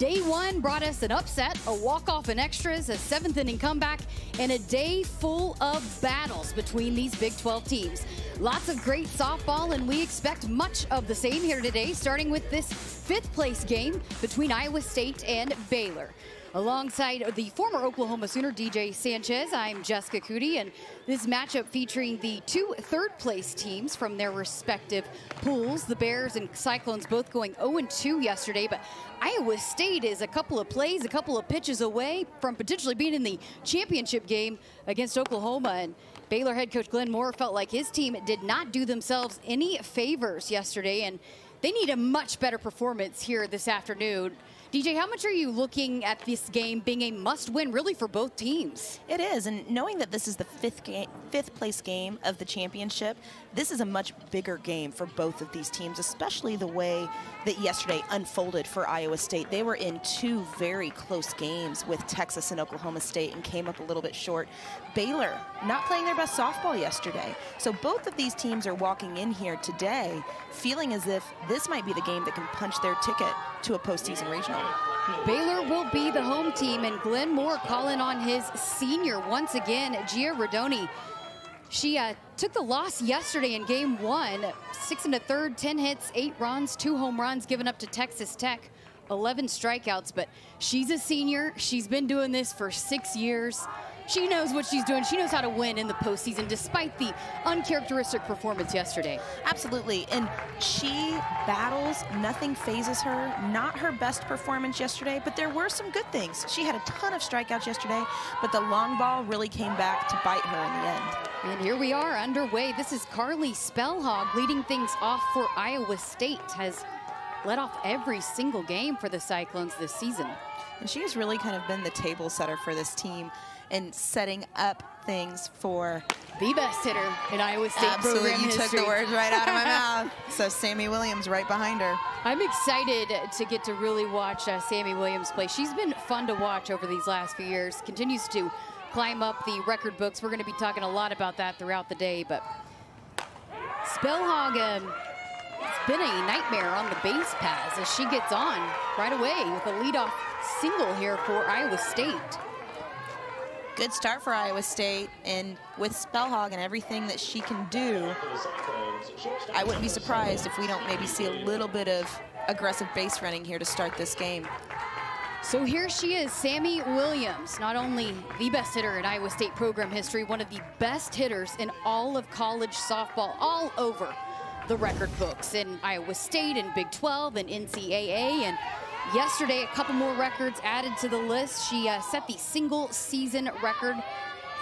Day one brought us an upset, a walk-off in extras, a seventh inning comeback, and a day full of battles between these Big 12 teams. Lots of great softball, and we expect much of the same here today, starting with this fifth place game between Iowa State and Baylor. Alongside the former Oklahoma Sooner DJ Sanchez, I'm Jessica Coody, and this matchup featuring the two third place teams from their respective pools. The Bears and Cyclones both going 0-2 yesterday, but Iowa State is a couple of plays, a couple of pitches away from potentially being in the championship game against Oklahoma. And Baylor head coach Glenn Moore felt like his team did not do themselves any favors yesterday, and they need a much better performance here this afternoon. DJ, how much are you looking at this game being a must-win really for both teams? It is, and knowing that this is the fifth game, fifth place game of the championship, this is a much bigger game for both of these teams, especially the way that yesterday unfolded for Iowa State. They were in two very close games with Texas and Oklahoma State and came up a little bit short. Baylor not playing their best softball yesterday. So both of these teams are walking in here today feeling as if this might be the game that can punch their ticket to a postseason regional. Baylor will be the home team, and Glenn Moore calling on his senior once again, Gia Rodoni. She uh, took the loss yesterday in game one, six and a third, 10 hits, eight runs, two home runs given up to Texas Tech, 11 strikeouts, but she's a senior. She's been doing this for six years. She knows what she's doing. She knows how to win in the postseason despite the uncharacteristic performance yesterday. Absolutely. And she battles. Nothing phases her. Not her best performance yesterday, but there were some good things. She had a ton of strikeouts yesterday, but the long ball really came back to bite her in the end. And here we are underway. This is Carly Spelhaug leading things off for Iowa State. Has led off every single game for the Cyclones this season. And she has really kind of been the table setter for this team and setting up things for the best hitter in Iowa State Absolutely, program you history. took the words right out of my mouth. So Sammy Williams right behind her. I'm excited to get to really watch uh, Sammy Williams play. She's been fun to watch over these last few years. Continues to climb up the record books. We're going to be talking a lot about that throughout the day. But Spelhaug, um, it's been a nightmare on the base paths as she gets on right away with a leadoff single here for Iowa State good start for Iowa State. And with Spelhaug and everything that she can do, I wouldn't be surprised if we don't maybe see a little bit of aggressive base running here to start this game. So here she is, Sammy Williams, not only the best hitter in Iowa State program history, one of the best hitters in all of college softball, all over the record books in Iowa State and Big 12 and NCAA and Yesterday, a couple more records added to the list. She uh, set the single season record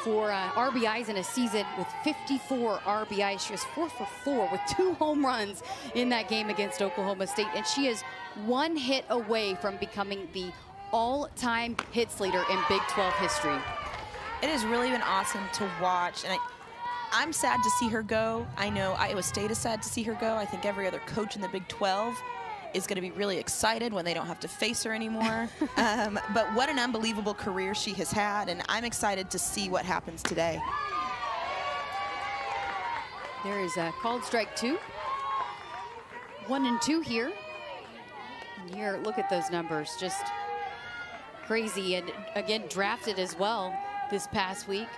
for uh, RBIs in a season with 54 RBIs. She was four for four with two home runs in that game against Oklahoma State. And she is one hit away from becoming the all-time hits leader in Big 12 history. It has really been awesome to watch. And I, I'm sad to see her go. I know Iowa State is sad to see her go. I think every other coach in the Big 12 is going to be really excited when they don't have to face her anymore. um, but what an unbelievable career she has had, and I'm excited to see what happens today. There is a called strike two. One and two here. And here, look at those numbers, just crazy. And again, drafted as well this past week.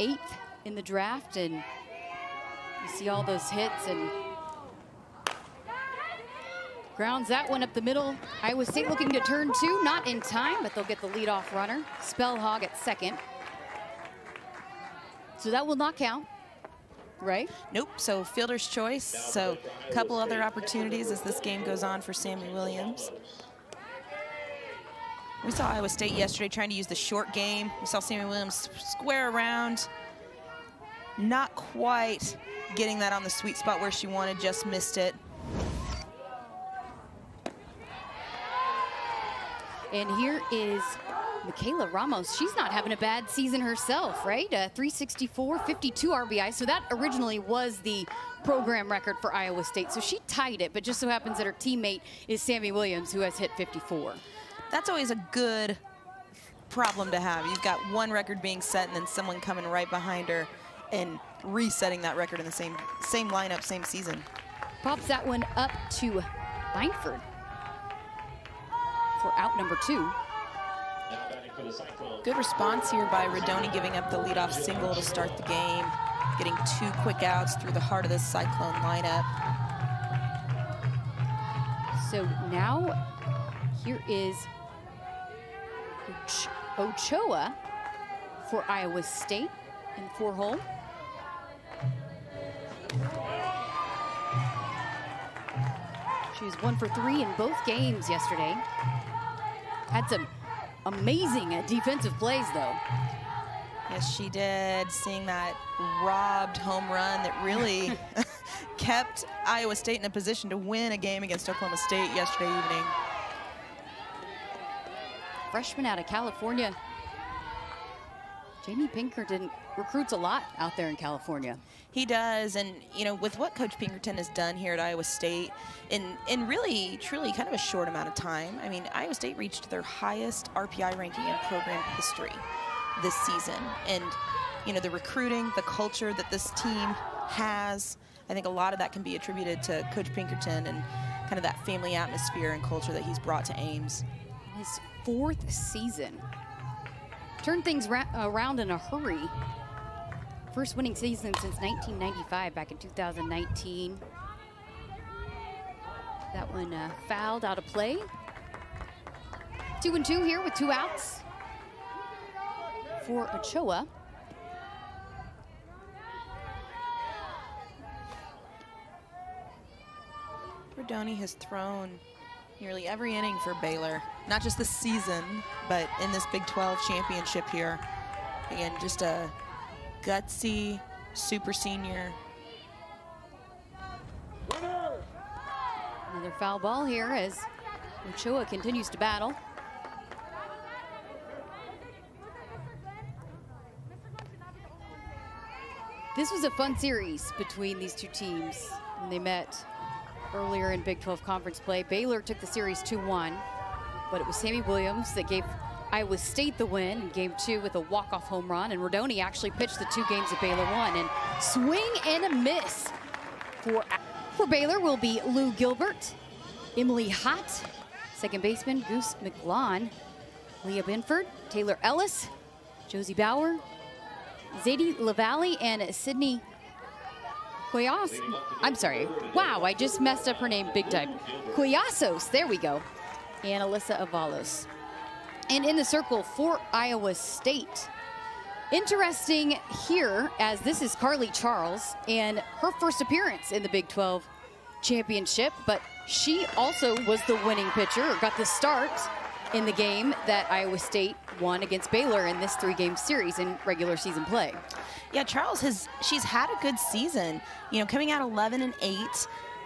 Eighth in the draft, and you see all those hits and Grounds that one up the middle. Iowa State looking to turn two, not in time, but they'll get the leadoff runner. Spelhaug at second. So that will not count, right? Nope, so fielder's choice. So a couple other opportunities as this game goes on for Sammy Williams. We saw Iowa State yesterday trying to use the short game. We saw Sammy Williams square around. Not quite getting that on the sweet spot where she wanted, just missed it. And here is Michaela Ramos. She's not having a bad season herself, right? Uh, 364, 52 RBI. So that originally was the program record for Iowa State. So she tied it, but just so happens that her teammate is Sammy Williams, who has hit 54. That's always a good problem to have. You've got one record being set and then someone coming right behind her and resetting that record in the same same lineup, same season. Pops that one up to Langford. For out number two. Good response here by Rodoni giving up the leadoff single to start the game, getting two quick outs through the heart of the Cyclone lineup. So now here is Ochoa for Iowa State in four hole. She was one for three in both games yesterday. Had some amazing uh, defensive plays, though. Yes, she did. Seeing that robbed home run that really kept Iowa State in a position to win a game against Oklahoma State yesterday evening. Freshman out of California. Jamie Pinkerton recruits a lot out there in California. He does, and you know, with what Coach Pinkerton has done here at Iowa State, in in really, truly, kind of a short amount of time. I mean, Iowa State reached their highest RPI ranking in program history this season, and you know, the recruiting, the culture that this team has. I think a lot of that can be attributed to Coach Pinkerton and kind of that family atmosphere and culture that he's brought to Ames. His fourth season. Turned things around in a hurry. First winning season since 1995, back in 2019. That one uh, fouled out of play. Two and two here with two outs for Ochoa. Rodoni has thrown nearly every inning for Baylor, not just this season, but in this Big 12 championship here. Again, just a gutsy super senior. Another foul ball here as Ochoa continues to battle. This was a fun series between these two teams when they met earlier in Big 12 conference play. Baylor took the series 2-1, but it was Sammy Williams that gave Iowa State the win in game two with a walk-off home run, and Rodoni actually pitched the two games that Baylor won. And swing and a miss for, for Baylor will be Lou Gilbert, Emily Hott, second baseman Goose McGlaun, Leah Binford, Taylor Ellis, Josie Bauer, Zadie LaValle, and Sydney Cuyasos. I'm sorry. Wow, I just messed up her name big time. Cuyasos, there we go. And Alyssa Avalos. And in the circle for Iowa State. Interesting here, as this is Carly Charles and her first appearance in the Big 12 championship, but she also was the winning pitcher, or got the start in the game that Iowa State won against Baylor in this three-game series in regular season play. Yeah, Charles has she's had a good season. You know, coming out 11 and 8.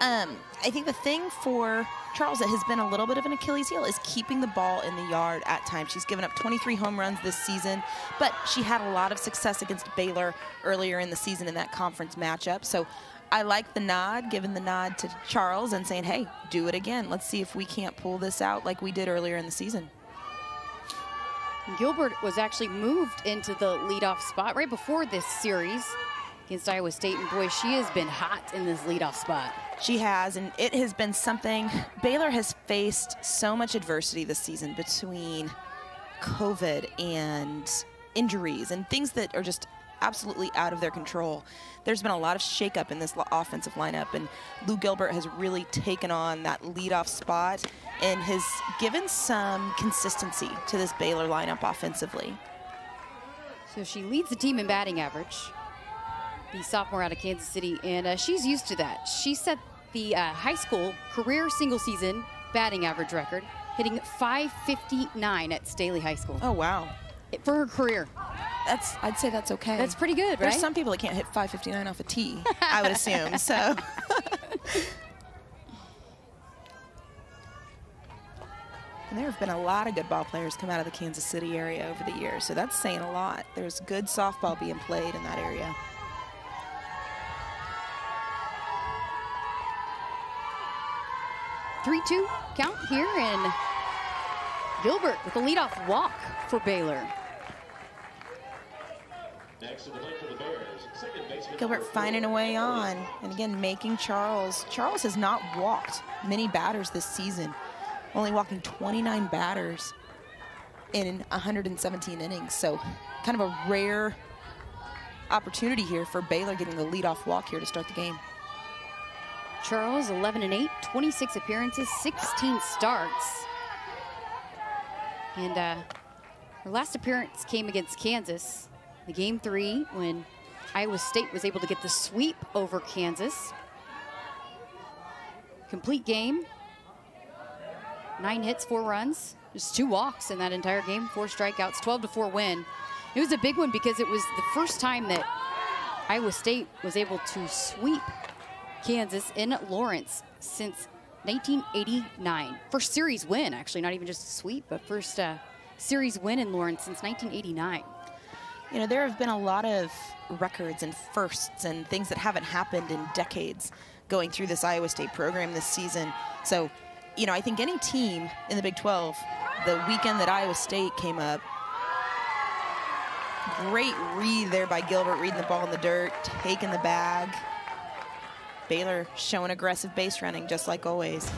Um, I think the thing for Charles that has been a little bit of an Achilles heel is keeping the ball in the yard at times. She's given up 23 home runs this season, but she had a lot of success against Baylor earlier in the season in that conference matchup. So I like the nod, giving the nod to Charles and saying, hey, do it again. Let's see if we can't pull this out like we did earlier in the season. Gilbert was actually moved into the leadoff spot right before this series against Iowa State. And boy, she has been hot in this leadoff spot. She has, and it has been something. Baylor has faced so much adversity this season between COVID and injuries and things that are just absolutely out of their control. There's been a lot of shakeup in this offensive lineup, and Lou Gilbert has really taken on that leadoff spot and has given some consistency to this Baylor lineup offensively. So she leads the team in batting average, the sophomore out of Kansas City, and uh, she's used to that. She set the uh, high school career single season batting average record, hitting 559 at Staley High School. Oh, wow. For her career. That's I'd say that's okay. That's pretty good, right? There's some people that can't hit 559 off a tee, I would assume. So And there have been a lot of good ball players come out of the Kansas City area over the years, so that's saying a lot. There's good softball being played in that area. Three-two count here, and Gilbert with a leadoff walk for Baylor. Gilbert finding a way on, and again making Charles. Charles has not walked many batters this season. only walking 29 batters in 117 innings. So kind of a rare opportunity here for Baylor getting the leadoff walk here to start the game. Charles, 11 and 8, 26 appearances, 16 starts. And uh, her last appearance came against Kansas, the game three, when Iowa State was able to get the sweep over Kansas. Complete game, nine hits, four runs, just two walks in that entire game, four strikeouts, 12 to four win. It was a big one because it was the first time that Iowa State was able to sweep Kansas in Lawrence since 1989. First series win, actually, not even just a sweep, but first uh, series win in Lawrence since 1989. You know, there have been a lot of records and firsts and things that haven't happened in decades going through this Iowa State program this season. So, you know, I think any team in the Big 12, the weekend that Iowa State came up, Great read there by Gilbert, reading the ball in the dirt, taking the bag. Baylor showing aggressive base running, just like always.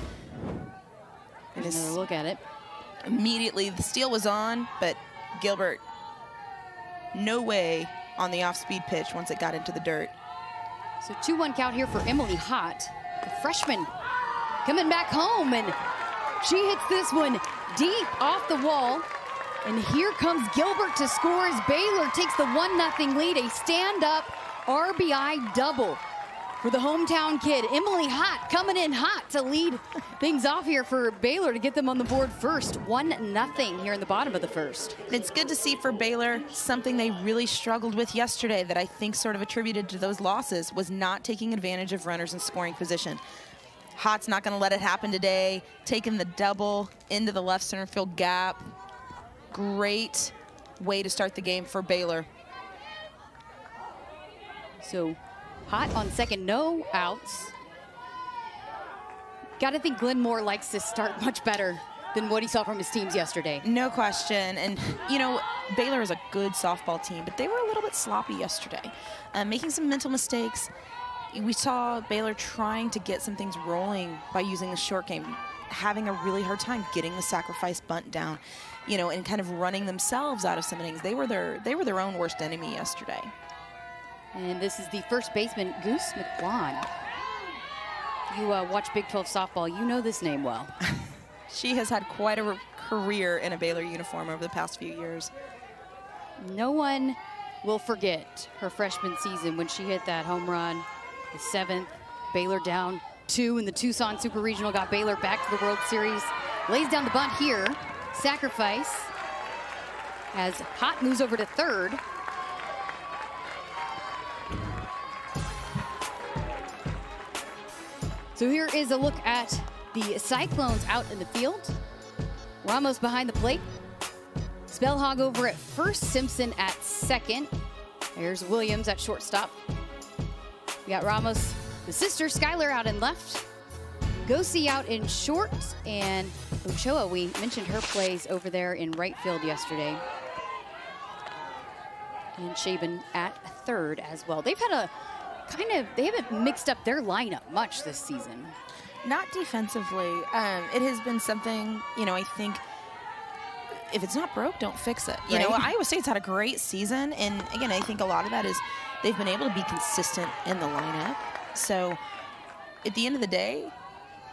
And look at it. Immediately, the steal was on, but Gilbert, no way on the off-speed pitch once it got into the dirt. So 2-1 count here for Emily Hott, the freshman coming back home, and she hits this one deep off the wall. And here comes Gilbert to score as Baylor takes the 1-0 lead. A stand-up RBI double for the hometown kid. Emily Hott coming in hot to lead things off here for Baylor to get them on the board first. 1-0 here in the bottom of the first. It's good to see for Baylor something they really struggled with yesterday that I think sort of attributed to those losses was not taking advantage of runners in scoring position. Hott's not going to let it happen today, taking the double into the left center field gap, great way to start the game for Baylor. So Hott on second, no outs. Got to think Glenn Moore likes to start much better than what he saw from his teams yesterday. No question. And, you know, Baylor is a good softball team, but they were a little bit sloppy yesterday, uh, making some mental mistakes. We saw Baylor trying to get some things rolling by using the short game, having a really hard time getting the sacrifice bunt down you know, and kind of running themselves out of some innings. They were their they were their own worst enemy yesterday. And this is the first baseman, Goose McGlaun. You uh, watch Big 12 softball, you know this name well. she has had quite a career in a Baylor uniform over the past few years. No one will forget her freshman season when she hit that home run, the seventh, Baylor down two in the Tucson Super Regional, got Baylor back to the World Series. Lays down the bunt here sacrifice as Hott moves over to third. So here is a look at the Cyclones out in the field. Ramos behind the plate. Spelhaug over at first, Simpson at second. There's Williams at shortstop. We got Ramos, the sister, Skylar out in left. Gosey out in short, and Ochoa, we mentioned her plays over there in right field yesterday. And Shaban at third as well. They've had a kind of, they haven't mixed up their lineup much this season. Not defensively. Um, it has been something, you know, I think if it's not broke, don't fix it. You right. know, Iowa State's had a great season. And again, I think a lot of that is they've been able to be consistent in the lineup. So at the end of the day,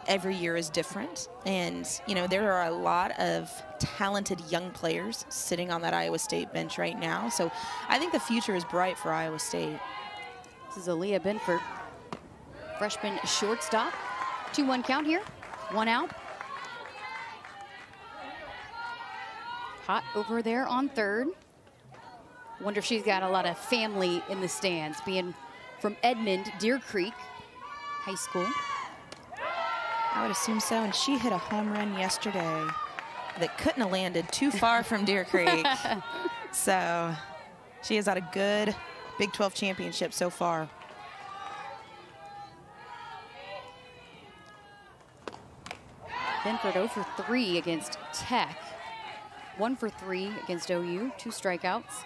every year is different. And, you know, there are a lot of talented young players sitting on that Iowa State bench right now. So I think the future is bright for Iowa State. This is Aaliyah Binford, freshman shortstop. 2 1 count here, one out. Hott over there on third. Wonder if she's got a lot of family in the stands, being from Edmond, Deer Creek High School. I would assume so. And she hit a home run yesterday that couldn't have landed too far from Deer Creek. so she has had a good Big 12 championship so far. Binford 0 for 3 against Tech. 1 for 3 against OU, two strikeouts.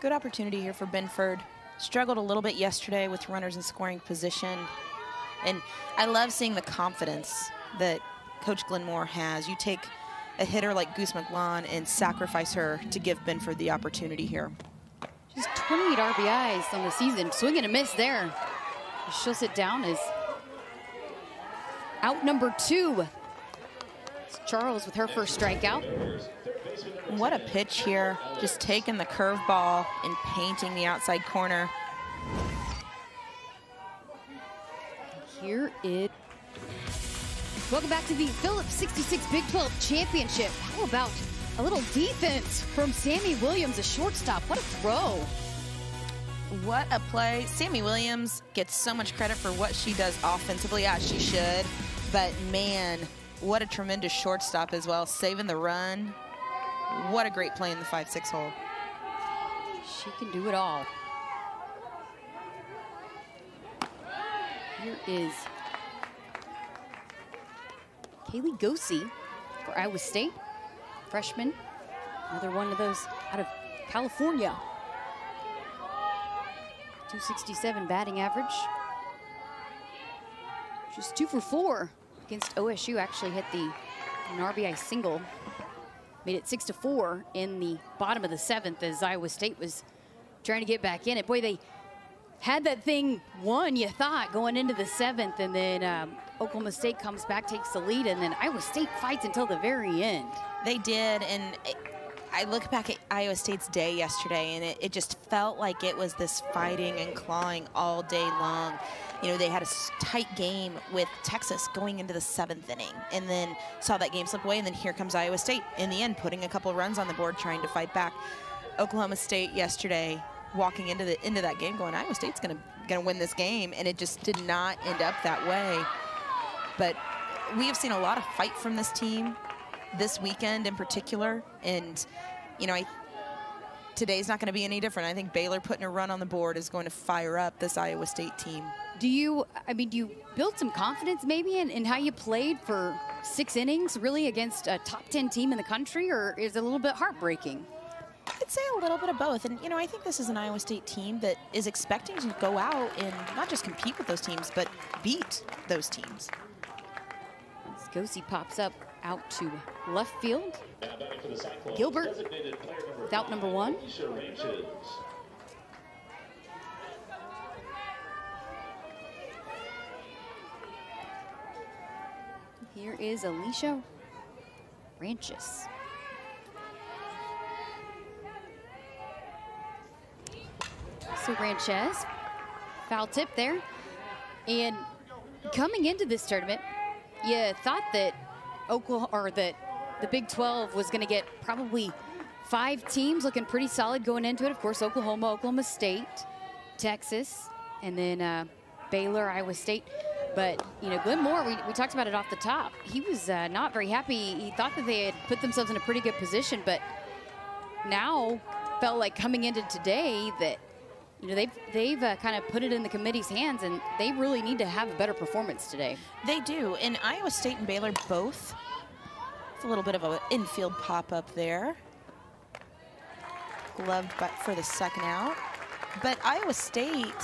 Good opportunity here for Binford. Struggled a little bit yesterday with runners in scoring position And I love seeing the confidence that Coach Glenn Moore has. You take a hitter like Goose McGlaun and sacrifice her to give Binford the opportunity here. She's 28 RBIs on the season. Swing and a miss there. She'll sit down as out number two. It's Charles with her first strikeout. What a pitch here. Just taking the curveball and painting the outside corner. Here it. Welcome back to the Phillips 66 Big 12 Championship. How about a little defense from Sammy Williams, a shortstop? What a throw. What a play. Sammy Williams gets so much credit for what she does offensively, as she should. But man, what a tremendous shortstop as well, saving the run. What a great play in the 5-6 hole. She can do it all. Here is Kaylee Gosey for Iowa State, freshman. Another one of those out of California. 267 batting average. Just two for four against OSU. Actually hit the an RBI single. Made it six to four in the bottom of the seventh as Iowa State was trying to get back in it. Boy, they had that thing won, you thought, going into the seventh, and then um, Oklahoma State comes back, takes the lead, and then Iowa State fights until the very end. They did, and I look back at Iowa State's day yesterday, and it, it, just felt like it was this fighting and clawing all day long. You know, they had a tight game with Texas going into the seventh inning, and then saw that game slip away, and then here comes Iowa State in the end, putting a couple runs on the board, trying to fight back. Oklahoma State yesterday walking into the into that game going Iowa State's going to going to win this game and it just did not end up that way. But we have seen a lot of fight from this team this weekend in particular and you know I today's not going to be any different. I think Baylor putting a run on the board is going to fire up this Iowa State team. Do you, I mean, do you build some confidence maybe in, in how you played for six innings really against a top 10 team in the country, or is it a little bit heartbreaking? Say a little bit of both. And, you know, I think this is an Iowa State team that is expecting to go out and not just compete with those teams, but beat those teams. Gosey pops up out to left field. Gilbert without number one. Here is Alicia Ranches. So Ranches, foul tip there. And coming into this tournament, you thought that Oklahoma or that the Big 12 was going to get probably five teams looking pretty solid going into it. Of course, Oklahoma, Oklahoma State, Texas, and then uh, Baylor, Iowa State. But, you know, Glenn Moore, we, we talked about it off the top. He was uh, not very happy. He thought that they had put themselves in a pretty good position, but now felt like coming into today that you know, they've, they've uh, kind of put it in the committee's hands, and they really need to have a better performance today. They do. And Iowa State and Baylor both. It's a little bit of an infield pop-up there. Gloved but for the second out. But Iowa State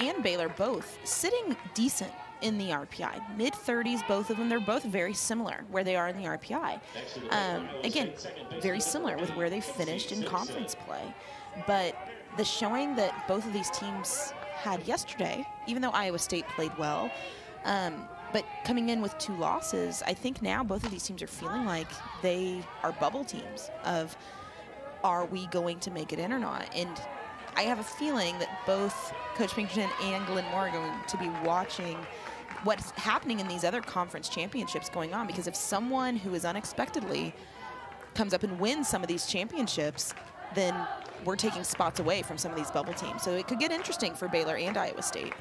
and Baylor both sitting decent in the RPI. Mid 30s, both of them. They're both very similar where they are in the RPI. Um, again, very similar with where they finished in conference play. But the showing that both of these teams had yesterday, even though Iowa State played well, um, but coming in with two losses, I think now both of these teams are feeling like they are bubble teams of are we going to make it in or not? And I have a feeling that both Coach Pinkerton and Glenn Moore are going to be watching what's happening in these other conference championships going on because if someone who is unexpectedly comes up and wins some of these championships, then we're taking spots away from some of these bubble teams. So it could get interesting for Baylor and Iowa State.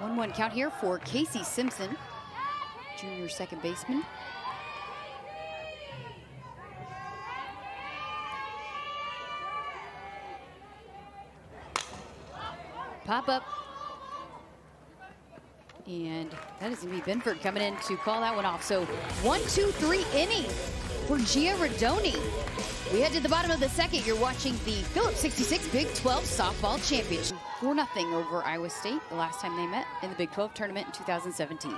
One-one count here for Casey Simpson, junior second baseman. Pop up and that is going to be Binford coming in to call that one off. So one, two, three inning for Gia Rodoni. We head to the bottom of the second. You're watching the Phillips 66 Big 12 Softball Championship. 4 0 over Iowa State the last time they met in the Big 12 tournament in 2017.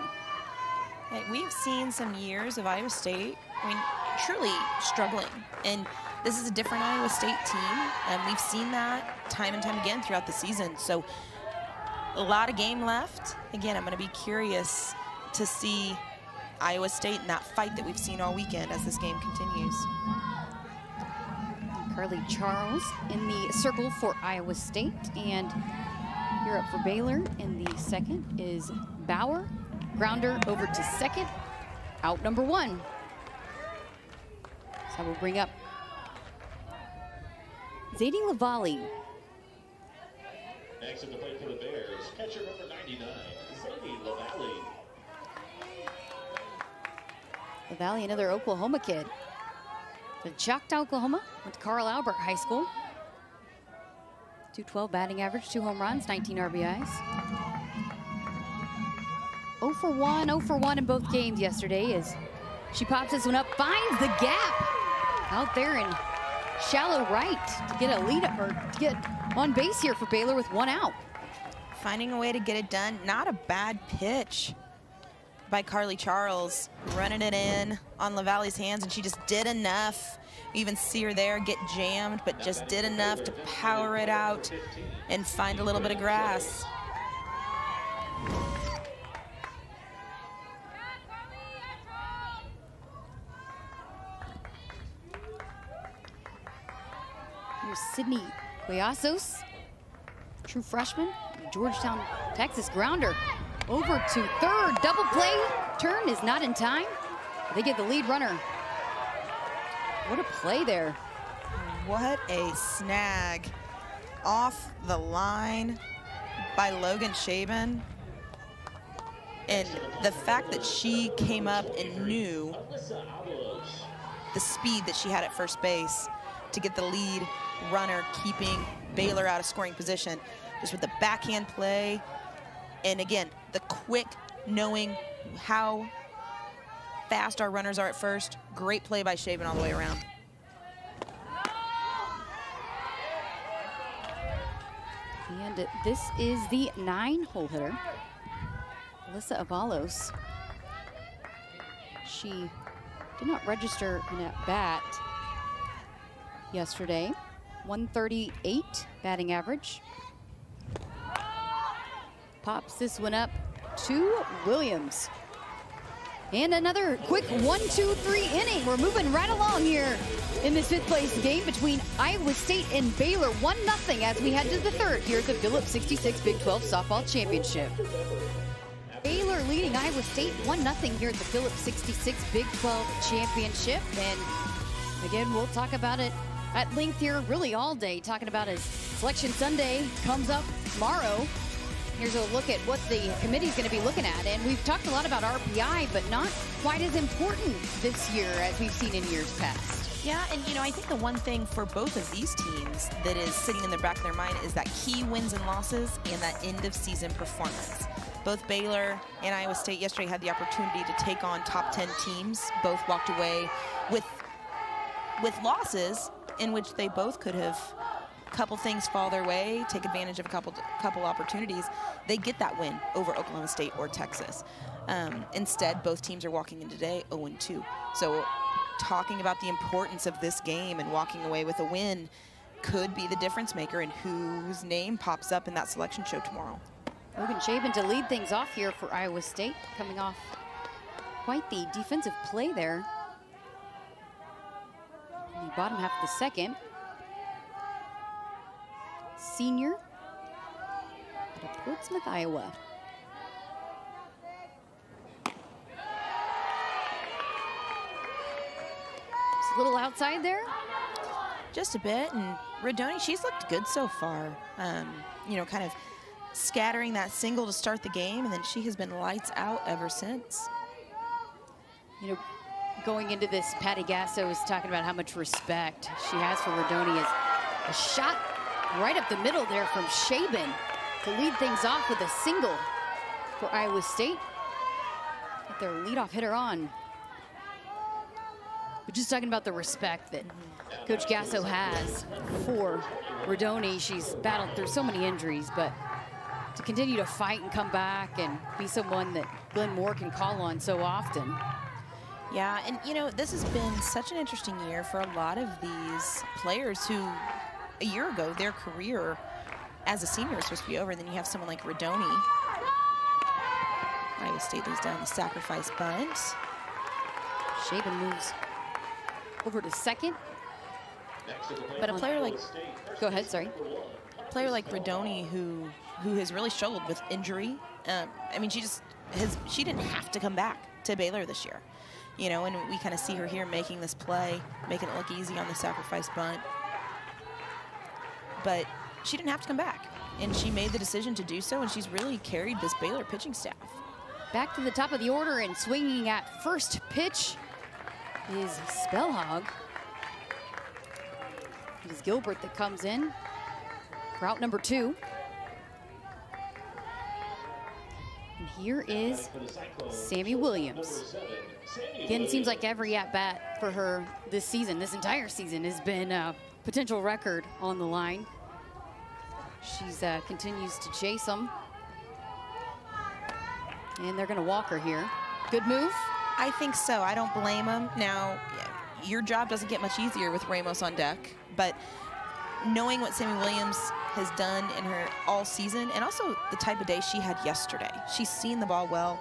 We've seen some years of Iowa State, I mean, truly struggling. And this is a different Iowa State team, and we've seen that time and time again throughout the season. So a lot of game left. Again, I'm going to be curious to see Iowa State in that fight that we've seen all weekend as this game continues. Carly Charles in the circle for Iowa State. And here up for Baylor in the second is Bauer. Grounder over to second. Out number one. So we'll bring up Zadie Lavalley. Next at the plate for the Bears, catcher number 99, Zadie Lavalley. Lavalley, another Oklahoma kid. The Choctaw, Oklahoma, went to Carl Albert High School. 212 batting average, two home runs, 19 RBIs. 0 for 1, 0 for 1 in both games yesterday as she pops this one up, finds the gap out there in shallow right to get a lead or to get on base here for Baylor with one out. Finding a way to get it done. Not a bad pitch by Carly Charles, running it in on Lavalley's hands, and she just did enough. You even see her there get jammed, but just did enough to power it out and find a little bit of grass. Sydney Cuyasos, true freshman, Georgetown, Texas grounder. Over to third, double play. Turn is not in time. They get the lead runner. What a play there. What a snag off the line by Logan Shaban. And the fact that she came up and knew the speed that she had at first base to get the lead runner, keeping Baylor out of scoring position. Just with the backhand play. And again, the quick knowing how fast our runners are at first. Great play by Shaban all the way around. And this is the nine-hole hitter, Alyssa Avalos. She did not register an at-bat yesterday. 138 batting average. Pops this one up to Williams. And another quick one, two, three inning. We're moving right along here in this fifth place game between Iowa State and Baylor. 1 0 as we head to the third here at the Phillips 66 Big 12 Softball Championship. Baylor leading Iowa State 1 0 here at the Phillips 66 Big 12 Championship. And again, we'll talk about it at length here really all day, talking about as Selection Sunday comes up tomorrow. Here's a look at what the committee is going to be looking at. And we've talked a lot about RPI, but not quite as important this year as we've seen in years past. Yeah, and you know, I think the one thing for both of these teams that is sitting in the back of their mind is that key wins and losses and that end of season performance. Both Baylor and Iowa State yesterday had the opportunity to take on top 10 teams. Both walked away with with losses in which they both could have a couple things fall their way, take advantage of a couple couple opportunities, they get that win over Oklahoma State or Texas. Um, instead, both teams are walking in today 0-2. So talking about the importance of this game and walking away with a win could be the difference maker in whose name pops up in that selection show tomorrow. Logan Shaban to lead things off here for Iowa State, coming off quite the defensive play there. The bottom half of the second senior out of Portsmouth, Iowa. Just a little outside there. Just a bit, and Rodoni, she's looked good so far. Um, you know, kind of scattering that single to start the game, and then she has been lights out ever since. You know, going into this, Patty Gasso was talking about how much respect she has for Rodoni as a shot right up the middle there from Shaban to lead things off with a single for Iowa State. Get their leadoff hitter on. But just talking about the respect that Coach Gasso has for Rodoni. She's battled through so many injuries, but to continue to fight and come back and be someone that Glenn Moore can call on so often. Yeah, and you know, this has been such an interesting year for a lot of these players who a year ago their career as a senior was supposed to be over. And then you have someone like Rodoni. Iowa State lays down the sacrifice bunt. Shaban moves over to second. But a player like Go ahead, sorry. a player like Rodoni who who has really struggled with injury. Um, I mean, she just has she didn't have to come back to Baylor this year, you know, and we kind of see her here making this play, making it look easy on the sacrifice bunt. But she didn't have to come back, and she made the decision to do so, and she's really carried this Baylor pitching staff. Back to the top of the order and swinging at first pitch is Spelhaug. It is Gilbert that comes in. Route number two. And here is Sammy Williams. Again, seems like every at-bat for her this season, this entire season, has been a potential record on the line. She's uh, continues to chase them. And they're going to walk her here. Good move. I think so. I don't blame him. Now, your job doesn't get much easier with Ramos on deck, but knowing what Sammy Williams has done in her all season and also the type of day she had yesterday, she's seen the ball well.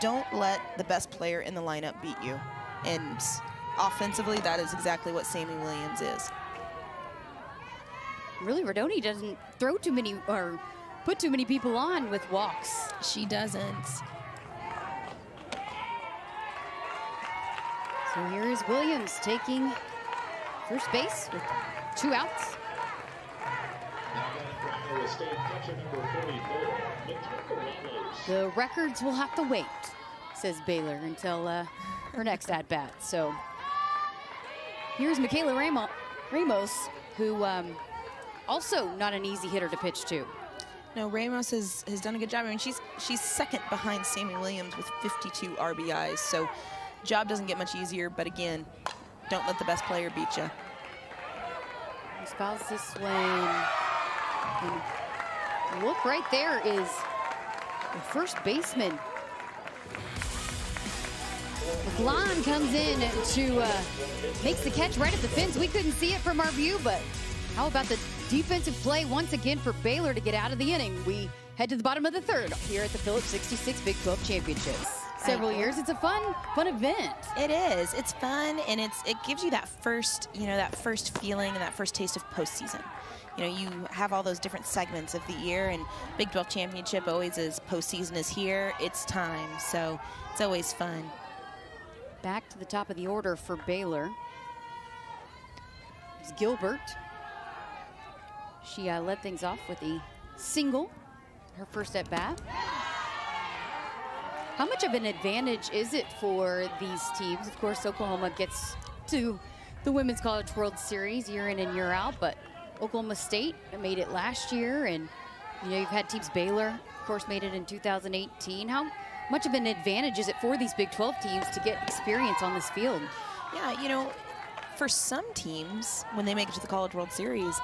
Don't let the best player in the lineup beat you. And offensively, that is exactly what Sammy Williams is. Really, Rodoni doesn't throw too many or put too many people on with walks. She doesn't. So here is Williams taking first base with two outs. Iowa State catcher number 44, Matilda Ramos. The records will have to wait, says Baylor, until uh, her next at bat. So here's Michaela Ramo- Ramos, who um, also not an easy hitter to pitch to. No, Ramos has, has done a good job. I mean, she's she's second behind Sammy Williams with 52 RBIs. So, job doesn't get much easier. But again, don't let the best player beat you. Fouls this way. And look right there is the first baseman. McLean comes in to uh, makes the catch right at the fence. We couldn't see it from our view, but how about the defensive play once again for Baylor to get out of the inning? We head to the bottom of the third here at the Phillips 66 Big 12 Championships. Several years. It's a fun, fun event. It is. It's fun, and it's it gives you that first, you know, that first feeling and that first taste of postseason. You know, you have all those different segments of the year, and Big 12 Championship always is postseason is here. It's time, so it's always fun. Back to the top of the order for Baylor. It's Gilbert. She uh, led things off with a single, her first at bat. How much of an advantage is it for these teams? Of course, Oklahoma gets to the Women's College World Series year in and year out, but Oklahoma State made it last year, and you know you've had teams Baylor, of course, made it in 2018. How much of an advantage is it for these Big 12 teams to get experience on this field? Yeah, you know, for some teams, when they make it to the College World Series,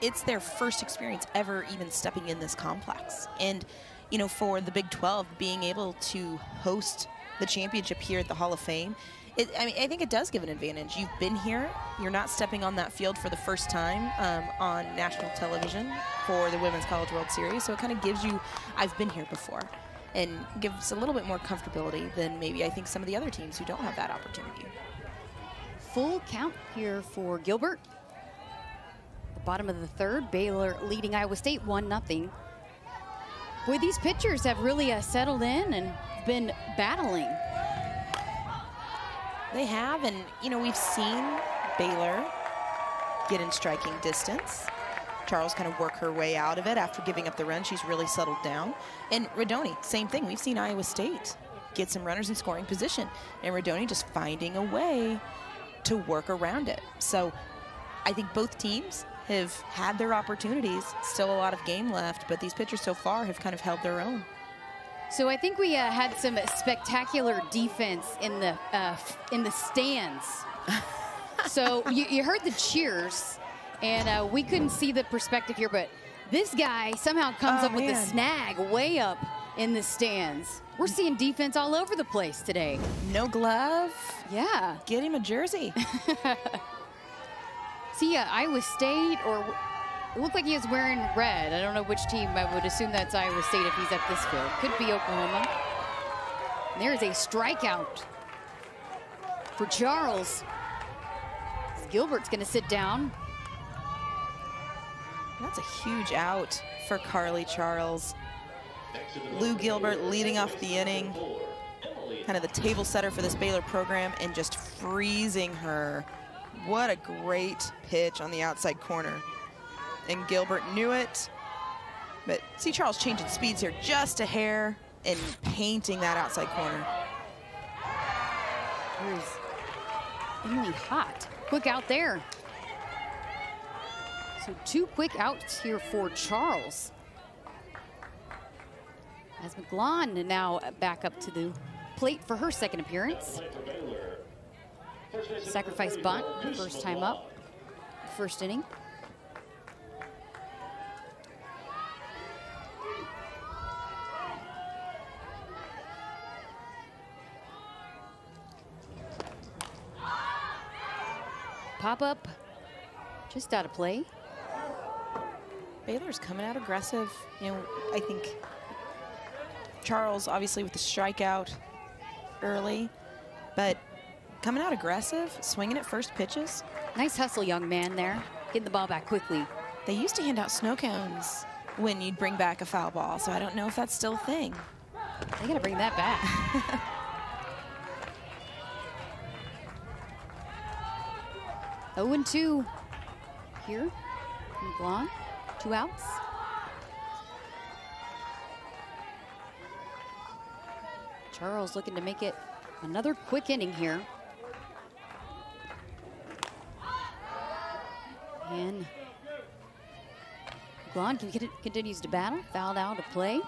it's their first experience ever even stepping in this complex. And, you know, for the Big 12, being able to host the championship here at the Hall of Fame, it, I mean, I think it does give an advantage. You've been here, you're not stepping on that field for the first time um, on national television for the Women's College World Series, so it kind of gives you, I've been here before, and gives a little bit more comfortability than maybe I think some of the other teams who don't have that opportunity. Full count here for Gilbert. The bottom of the third, Baylor leading Iowa State 1 0. Boy, these pitchers have really uh, settled in and been battling. They have, and you know, we've seen Baylor get in striking distance. Charles kind of work her way out of it after giving up the run. She's really settled down. And Rodoni, same thing. We've seen Iowa State get some runners in scoring position, and Rodoni just finding a way to work around it. So I think both teams have had their opportunities. Still a lot of game left, but these pitchers so far have kind of held their own. So I think we uh, had some spectacular defense in the uh, in the stands. so you, you, heard the cheers, and uh, we couldn't see the perspective here, but this guy somehow comes oh, up man. with a snag way up in the stands. We're seeing defense all over the place today. No glove. Yeah. Get him a jersey. See, uh, Iowa State or it looked like he was wearing red. I don't know which team. I would assume that's Iowa State if he's at this field. Could be Oklahoma. And there's a strikeout for Charles. Gilbert's going to sit down. That's a huge out for Carly Charles. Lou Gilbert leading off the inning. Kind of the table setter for this Baylor program and just freezing her. What a great pitch on the outside corner and Gilbert knew it. But see Charles changing speeds here just a hair and painting that outside corner. Really hot. Quick out there. So two quick outs here for Charles. As McGlaun now back up to the plate for her second appearance. Sacrifice bunt, first time up, first inning. Pop-up just out of play. Baylor's coming out aggressive. You know, I think Charles obviously with the strikeout early, but coming out aggressive, swinging at first pitches. Nice hustle, young man there. Getting the ball back quickly. They used to hand out snow cones when you'd bring back a foul ball, so I don't know if that's still a thing. They gotta bring that back. 0 2 here Glon. Two outs. Charles looking to make it another quick inning here. And Glon continues to battle, fouled out of play.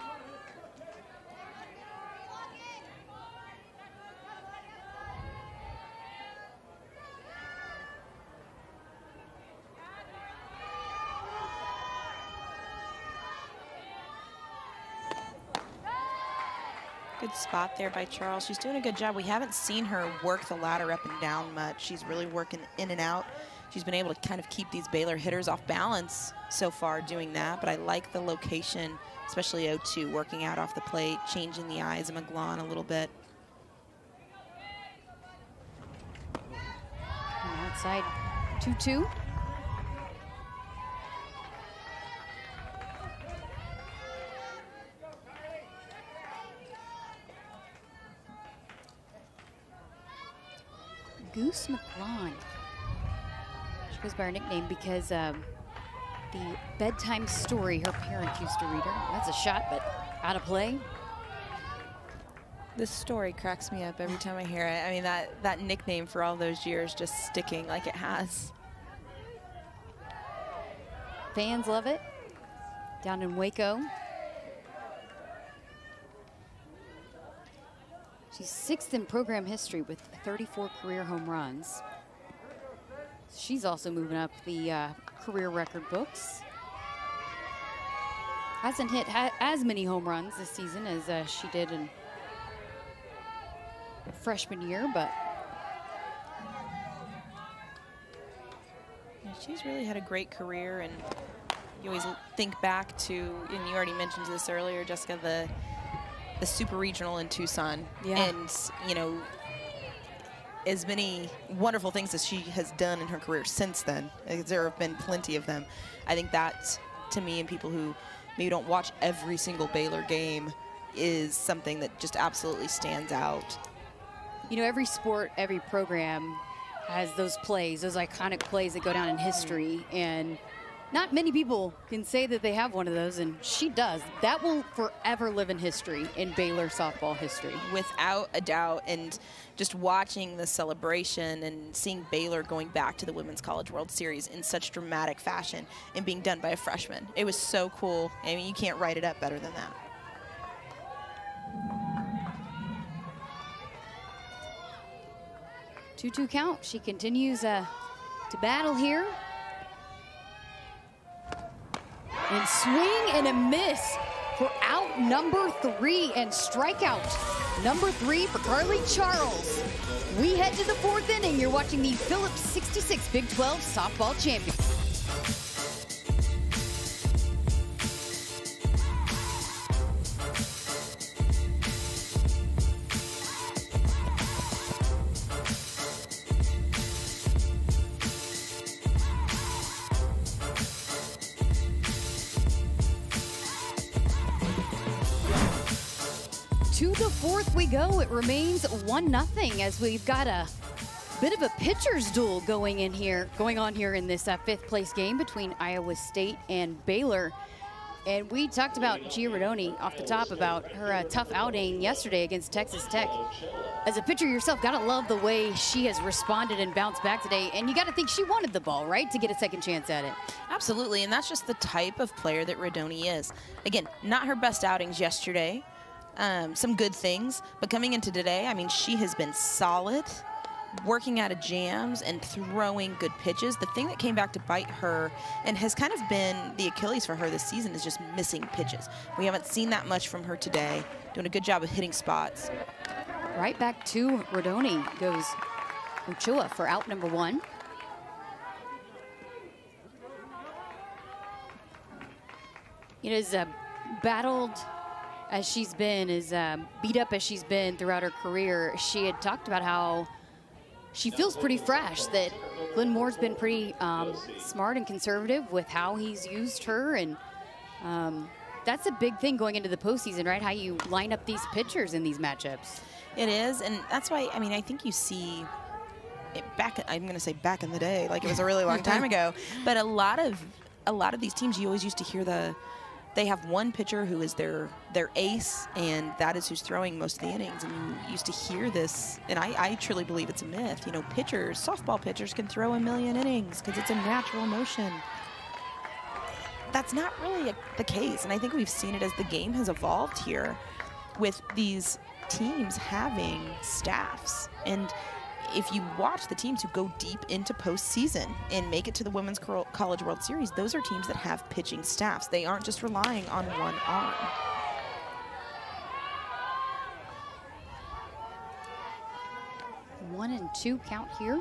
Spot there by Charles. She's doing a good job. We haven't seen her work the ladder up and down much. She's really working in and out. She's been able to kind of keep these Baylor hitters off balance so far doing that, but I like the location, especially 0-2, working out off the plate, changing the eyes of McGlaun a little bit. Outside 2-2. McGlaun. She goes by her nickname because um, the bedtime story her parents used to read her. That's a shot, but out of play. This story cracks me up every time I hear it. I mean, that, that nickname for all those years just sticking like it has. Fans love it. Down in Waco. She's sixth in program history with 34 career home runs. She's also moving up the uh, career record books. Hasn't hit ha as many home runs this season as uh, she did in freshman year, but she's really had a great career and you always think back to, and you already mentioned this earlier, Jessica, the the super regional in Tucson. Yeah. And, you know, as many wonderful things as she has done in her career since then, uh, there have been plenty of them. I think that, to me, and people who maybe don't watch every single Baylor game, is something that just absolutely stands out. You know, every sport, every program has those plays, those iconic plays that go down in history. Mm-hmm. And not many people can say that they have one of those, and she does. That will forever live in history, in Baylor softball history. Without a doubt, and just watching the celebration and seeing Baylor going back to the Women's College World Series in such dramatic fashion and being done by a freshman. It was so cool. I mean, you can't write it up better than that. Two-two count. She continues uh, to battle here. And swing and a miss for out number three and strikeout number three for Carly Charles. We head to the fourth inning. You're watching the Phillips 66 Big 12 Softball Champion. Go. It remains one nothing as we've got a bit of a pitcher's duel going in here, going on here in this uh, fifth place game between Iowa State and Baylor. And we talked about Gia Rodoni off the top about her uh, tough outing yesterday against Texas Tech. As a pitcher yourself, gotta love the way she has responded and bounced back today. And you gotta think she wanted the ball, right, to get a second chance at it. Absolutely, and that's just the type of player that Rodoni is. Again, not her best outings yesterday. Um, some good things, but coming into today, I mean, she has been solid, working out of jams and throwing good pitches. The thing that came back to bite her and has kind of been the Achilles for her this season is just missing pitches. We haven't seen that much from her today. Doing a good job of hitting spots. Right back to Rodoni goes Ochoa for out number one. You know, as uh, battled as she's been, as uh, beat up as she's been throughout her career, she had talked about how she feels pretty fresh, that Glenn Moore's been pretty um, smart and conservative with how he's used her. And um, that's a big thing going into the postseason, right? How you line up these pitchers in these matchups. It is, and that's why, I mean, I think you see it back, I'm going to say back in the day, like it was a really long time ago, but a lot of, a lot of these teams, you always used to hear the, they have one pitcher who is their their ace, and that is who's throwing most of the innings. And you used to hear this, and I, I truly believe it's a myth. You know, pitchers, softball pitchers can throw a million innings because it's a natural motion. That's not really a, the case, and I think we've seen it as the game has evolved here, with these teams having staffs and if you watch the teams who go deep into postseason and make it to the Women's College World Series, those are teams that have pitching staffs. They aren't just relying on one arm. One and two count here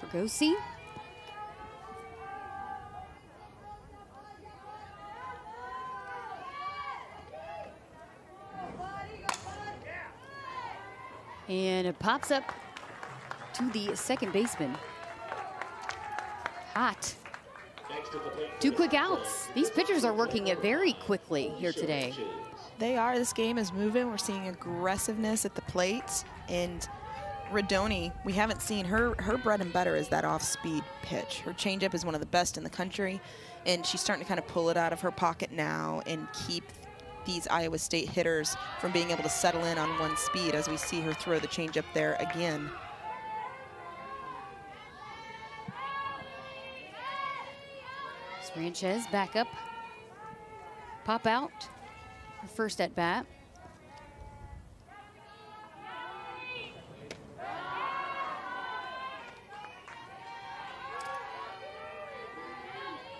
for Gosey. And it pops up to the second baseman. Hot. Two quick outs. These pitchers are working it very quickly here today. They are. This game is moving. We're seeing aggressiveness at the plate. And Rodoni, we haven't seen her. Her bread and butter is that off-speed pitch. Her changeup is one of the best in the country. And she's starting to kind of pull it out of her pocket now and keep these Iowa State hitters from being able to settle in on one speed as we see her throw the changeup there again. Sanchez back up, pop out, first at bat.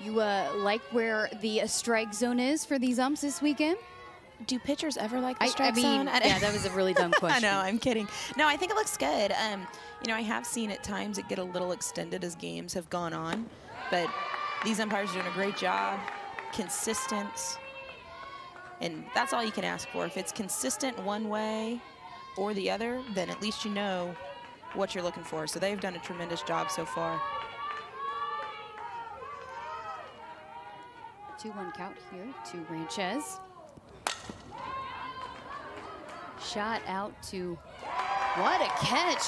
You uh, like where the strike zone is for these umps this weekend? do pitchers ever like the I, strike I mean, zone? yeah, that was a really dumb question. I know, I'm kidding. No, I think it looks good. Um, you know, I have seen at times it get a little extended as games have gone on, but these umpires are doing a great job, consistent, and that's all you can ask for. If it's consistent one way or the other, then at least you know what you're looking for. So they've done a tremendous job so far. 2-1 count here to Ranchez shot out to, what a catch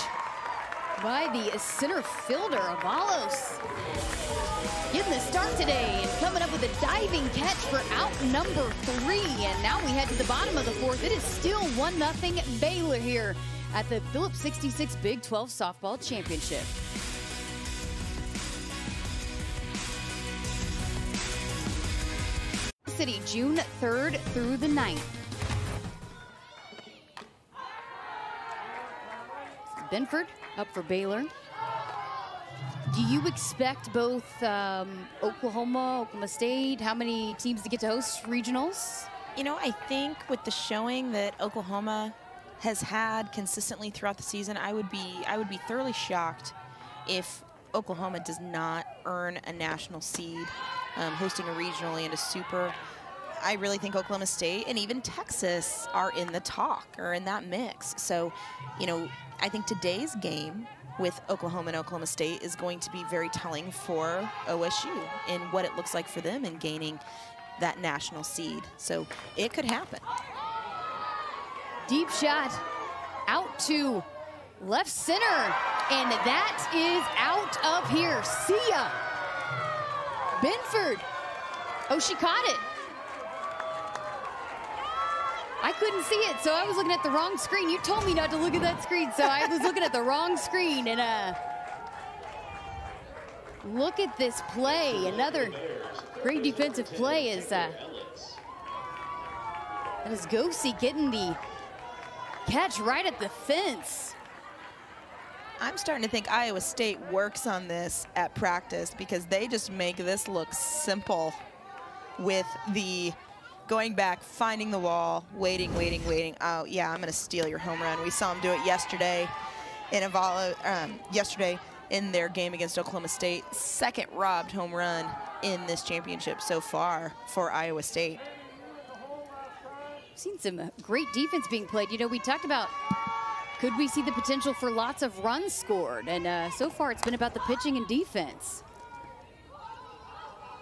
by the center fielder, Avalos. Getting the start today and coming up with a diving catch for out number three. And now we head to the bottom of the fourth. It is still 1-0 Baylor here at the Phillips 66 Big 12 Softball Championship. City, June 3rd through the 9th. Binford up for Baylor. Do you expect both um, Oklahoma, Oklahoma State, how many teams to get to host regionals? You know, I think with the showing that Oklahoma has had consistently throughout the season, I would be I would be thoroughly shocked if Oklahoma does not earn a national seed, um, hosting a regional and a super. I really think Oklahoma State and even Texas are in the talk or in that mix. So, you know, I think today's game with Oklahoma and Oklahoma State is going to be very telling for OSU in what it looks like for them in gaining that national seed. So it could happen. Deep shot out to left center, and that is out of here. See ya. Binford. Oh, she caught it. I couldn't see it, so I was looking at the wrong screen. You told me not to look at that screen, so I was looking at the wrong screen. And uh, look at this play. Another great defensive play is uh, that is Gosey getting the catch right at the fence. I'm starting to think Iowa State works on this at practice because they just make this look simple with the going back, finding the wall, waiting, waiting, waiting. Oh, yeah, I'm going to steal your home run. We saw them do it yesterday in Avala, um, yesterday in their game against Oklahoma State. Second robbed home run in this championship so far for Iowa State. Seen some great defense being played. You know, we talked about could we see the potential for lots of runs scored? And uh, so far, it's been about the pitching and defense.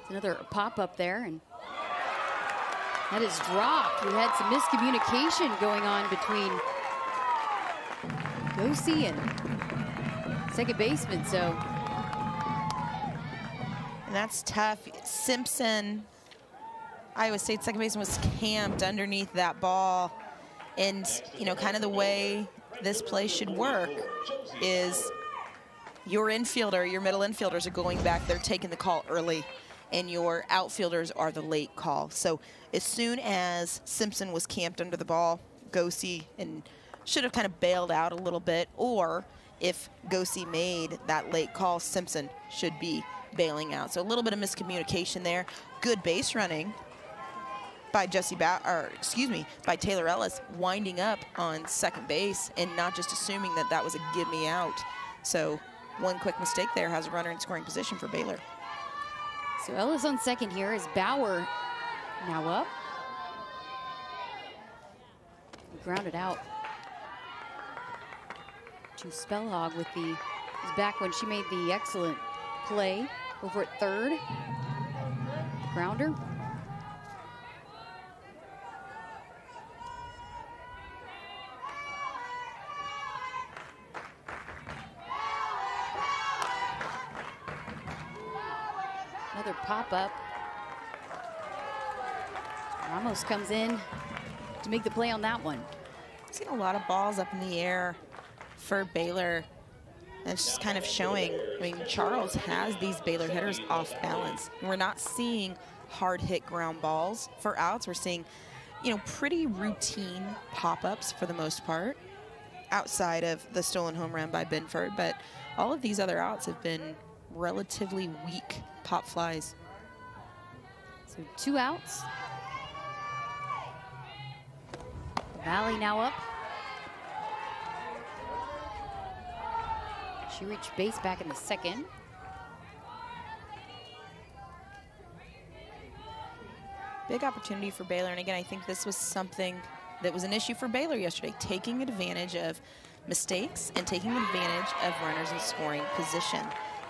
Another pop up there, and that is dropped. We had some miscommunication going on between Gosey and second baseman, so. And that's tough. Simpson, Iowa State second baseman, was camped underneath that ball. And, you know, kind of the way this play should work is your infielder, your middle infielders are going back, they're taking the call early, and your outfielders are the late call. So as soon as Simpson was camped under the ball, Gosey and should have kind of bailed out a little bit, or if Gosey made that late call, Simpson should be bailing out. So a little bit of miscommunication there. Good base running by Jesse ba or excuse me, by Taylor Ellis winding up on second base and not just assuming that that was a give me out. So one quick mistake there has a runner in scoring position for Baylor. So Ellis on second here is Bauer now up. Grounded out to Spelhaug with the back when she made the excellent play over at third. Grounder. Another pop-up. Ramos comes in to make the play on that one. I've seen a lot of balls up in the air for Baylor. That's just kind of showing, I mean, Charles has these Baylor hitters off balance. We're not seeing hard hit ground balls for outs. We're seeing, you know, pretty routine pop-ups for the most part outside of the stolen home run by Binford. But all of these other outs have been relatively weak pop flies. So two outs. Valley now up. She reached base back in the second. Big opportunity for Baylor. And again, I think this was something that was an issue for Baylor yesterday, taking advantage of mistakes and taking advantage of runners in scoring position.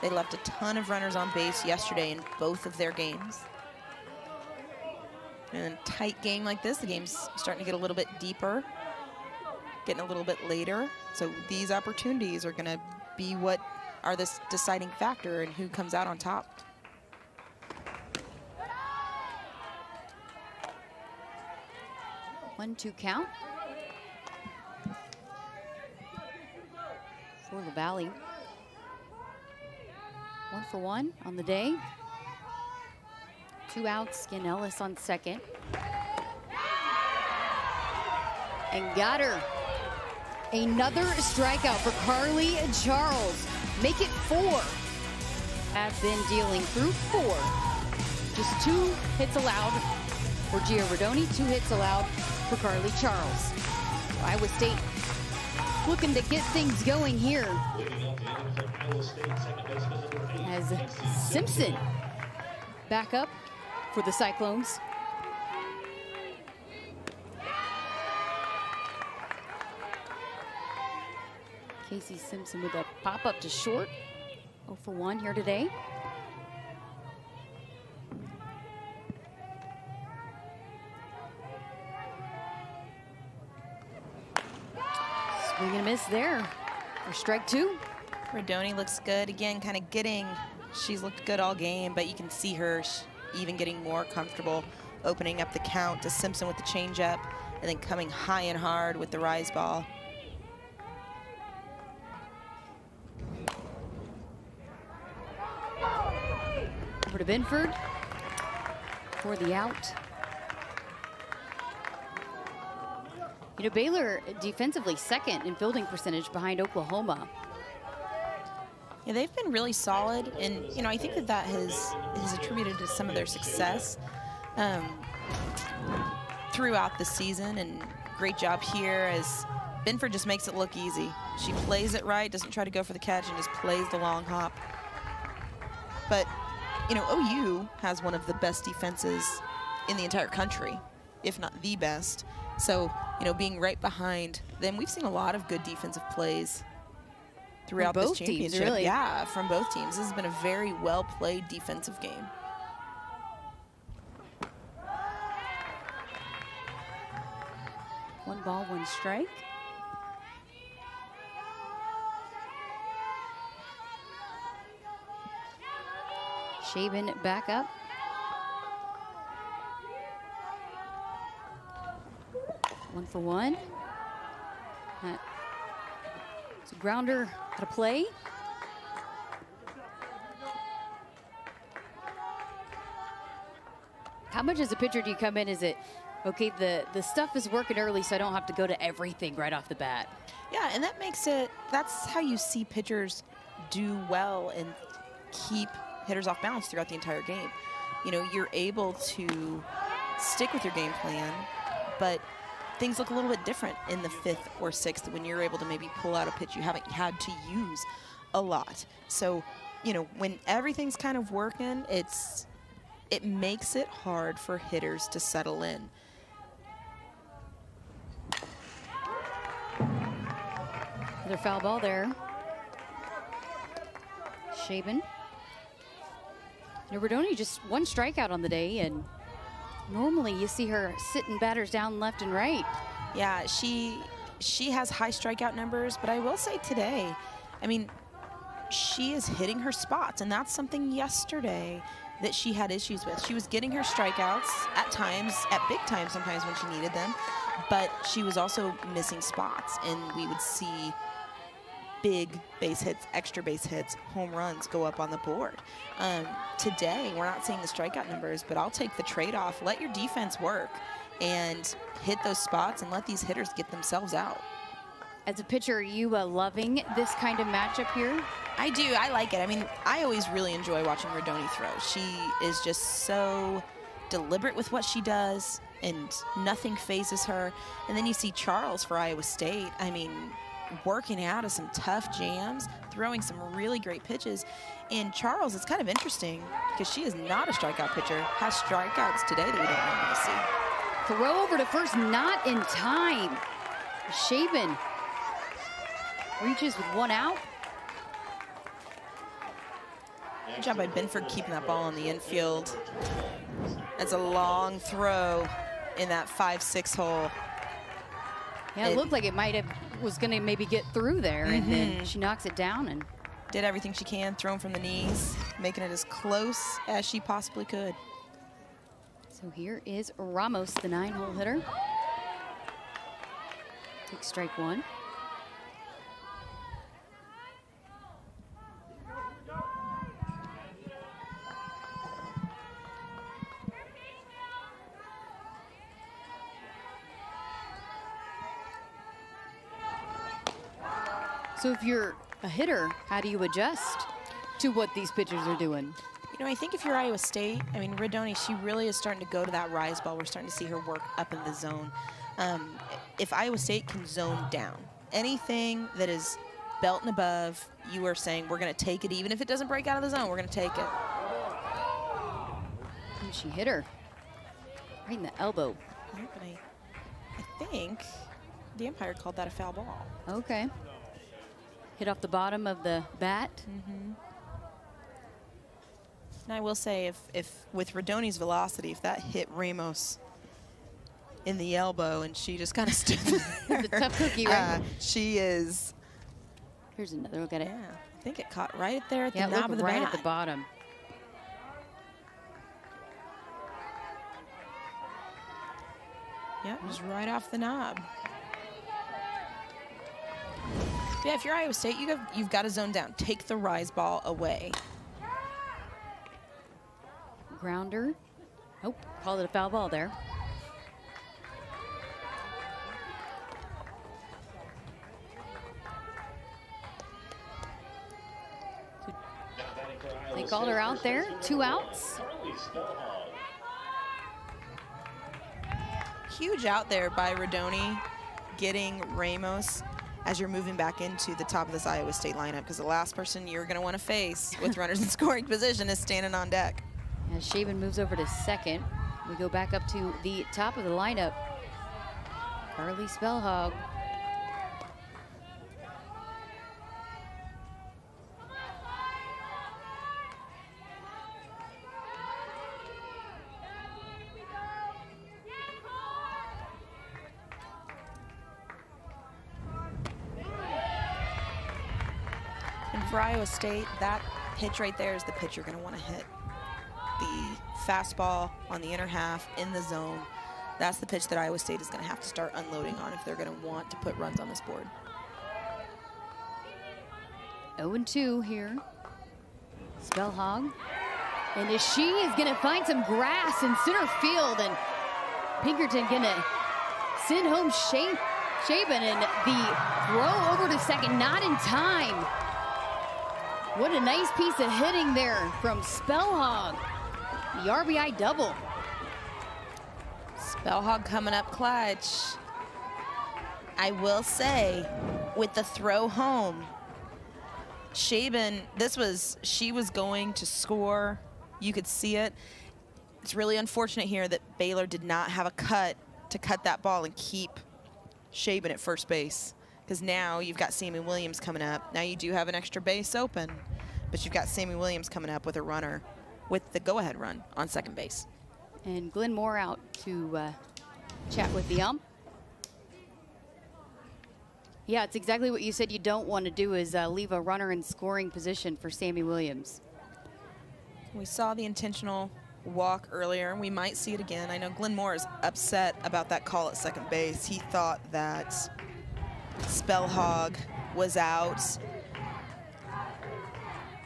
They left a ton of runners on base yesterday in both of their games. And a tight game like this, the game's starting to get a little bit deeper, getting a little bit later. So these opportunities are going to be what are this deciding factor and who comes out on top. One, two count. For the Valley. One for one on the day. Two outs, Skin Ellis on second. And got her. Another strikeout for Carly Charles. Make it four. Have been dealing through four. Just two hits allowed for Gia Rodoni, two hits allowed for Carly Charles. Iowa State looking to get things going here. As Simpson back up for the Cyclones. Casey Simpson with a pop up to short. 0 for 1 here today. Swing and a miss there for strike two. Rodoni looks good. Again, kind of getting, she's looked good all game, but you can see her even getting more comfortable opening up the count to Simpson with the changeup and then coming high and hard with the rise ball. Over to Binford for the out. You know, Baylor defensively second in fielding percentage behind Oklahoma. Yeah, they've been really solid, and you know, I think that that has is attributed to some of their success um, throughout the season. And great job here as Binford just makes it look easy. She plays it right, doesn't try to go for the catch, and just plays the long hop. But you know, OU has one of the best defenses in the entire country, if not the best. So, you know, being right behind them, we've seen a lot of good defensive plays throughout both this championship. Teams, really. Yeah, from both teams. This has been a very well played defensive game. One ball, one strike. Shaban back up. One for one. It's a grounder out of play. How much as a pitcher do you come in? Is it okay? The the stuff is working early, so I don't have to go to everything right off the bat. Yeah, and that makes it. That's how you see pitchers do well and keep hitters off balance throughout the entire game. You know, you're able to stick with your game plan, but things look a little bit different in the fifth or sixth when you're able to maybe pull out a pitch you haven't had to use a lot. So, you know, when everything's kind of working, it's it makes it hard for hitters to settle in. Another foul ball there. Shaban. Rodoni just one strikeout on the day, and normally you see her sitting batters down left and right. Yeah, she she has high strikeout numbers, but I will say today, I mean, she is hitting her spots, and that's something yesterday that she had issues with. She was getting her strikeouts at times, at big times sometimes when she needed them, but she was also missing spots, and we would see big base hits, extra base hits, home runs go up on the board. Um, today, we're not seeing the strikeout numbers, but I'll take the trade-off. Let your defense work and hit those spots and let these hitters get themselves out. As a pitcher, are you uh, loving this kind of matchup here? I do. I like it. I mean, I always really enjoy watching Rodoni throw. She is just so deliberate with what she does, and nothing phases her. And then you see Charles for Iowa State. I mean, working out of some tough jams, throwing some really great pitches. And Charles, it's kind of interesting because she is not a strikeout pitcher, has strikeouts today that we don't normally see. Throw over to first, not in time. Shaban reaches with one out. Good job by Binford keeping that ball in the infield. That's a long throw in that 5-6 hole. Yeah, it, it, looked like it might have was going to maybe get through there, mm -hmm. and then mm-hmm. she knocks it down and did everything she can, thrown from the knees, making it as close as she possibly could. So here is Ramos, the nine-hole hitter. Take strike one. So if you're a hitter, how do you adjust to what these pitchers are doing? You know, I think if you're Iowa State, I mean, Rodoni, she really is starting to go to that rise ball. We're starting to see her work up in the zone. Um, if Iowa State can zone down, anything that is belt and above, you are saying we're going to take it, even if it doesn't break out of the zone, we're going to take it. And she hit her right in the elbow. I, I think the umpire called that a foul ball. Okay. Hit off the bottom of the bat. And I will say, if, if with Rodoni's velocity, if that hit Ramos in the elbow and she just kind of stood there, The tough cookie, right? uh, she is, Here's another look at it. yeah, I think it caught right there at Yeah, the knob of the right bat. at the bottom. Yeah, just right off the knob. Yeah, if you're Iowa State, you have, you've got to zone down. Take the rise ball away. Grounder. Oh, called it a foul ball there. Now batting for Iowa They called her out there. Two outs. one, Carly Spelhaug. Huge out there by Rodoni getting Ramos as you're moving back into the top of this Iowa State lineup because the last person you're going to want to face with runners in scoring position is standing on deck. As Shaban moves over to second, we go back up to the top of the lineup. Carly Spelhaug. Iowa State, that pitch right there is the pitch you're going to want to hit. The fastball on the inner half in the zone. That's the pitch that Iowa State is going to have to start unloading on if they're going to want to put runs on this board. 0 2 here. Spelhaug. And as she is going to find some grass in center field, and Pinkerton going to send home Sha- Shaban, and the throw over to second, not in time. What a nice piece of hitting there from Spelhaug. The RBI double. Spelhaug coming up clutch. I will say, with the throw home, Shaban, this was, she was going to score. You could see it. It's really unfortunate here that Baylor did not have a cut to cut that ball and keep Shaban at first base. Because now you've got Sammy Williams coming up. Now you do have an extra base open, but you've got Sammy Williams coming up with a runner with the go-ahead run on second base. And Glenn Moore out to uh, chat with the ump. Yeah, it's exactly what you said you don't want to do is uh, leave a runner in scoring position for Sammy Williams. We saw the intentional walk earlier. We might see it again. I know Glenn Moore is upset about that call at second base. He thought that Spelhaug was out.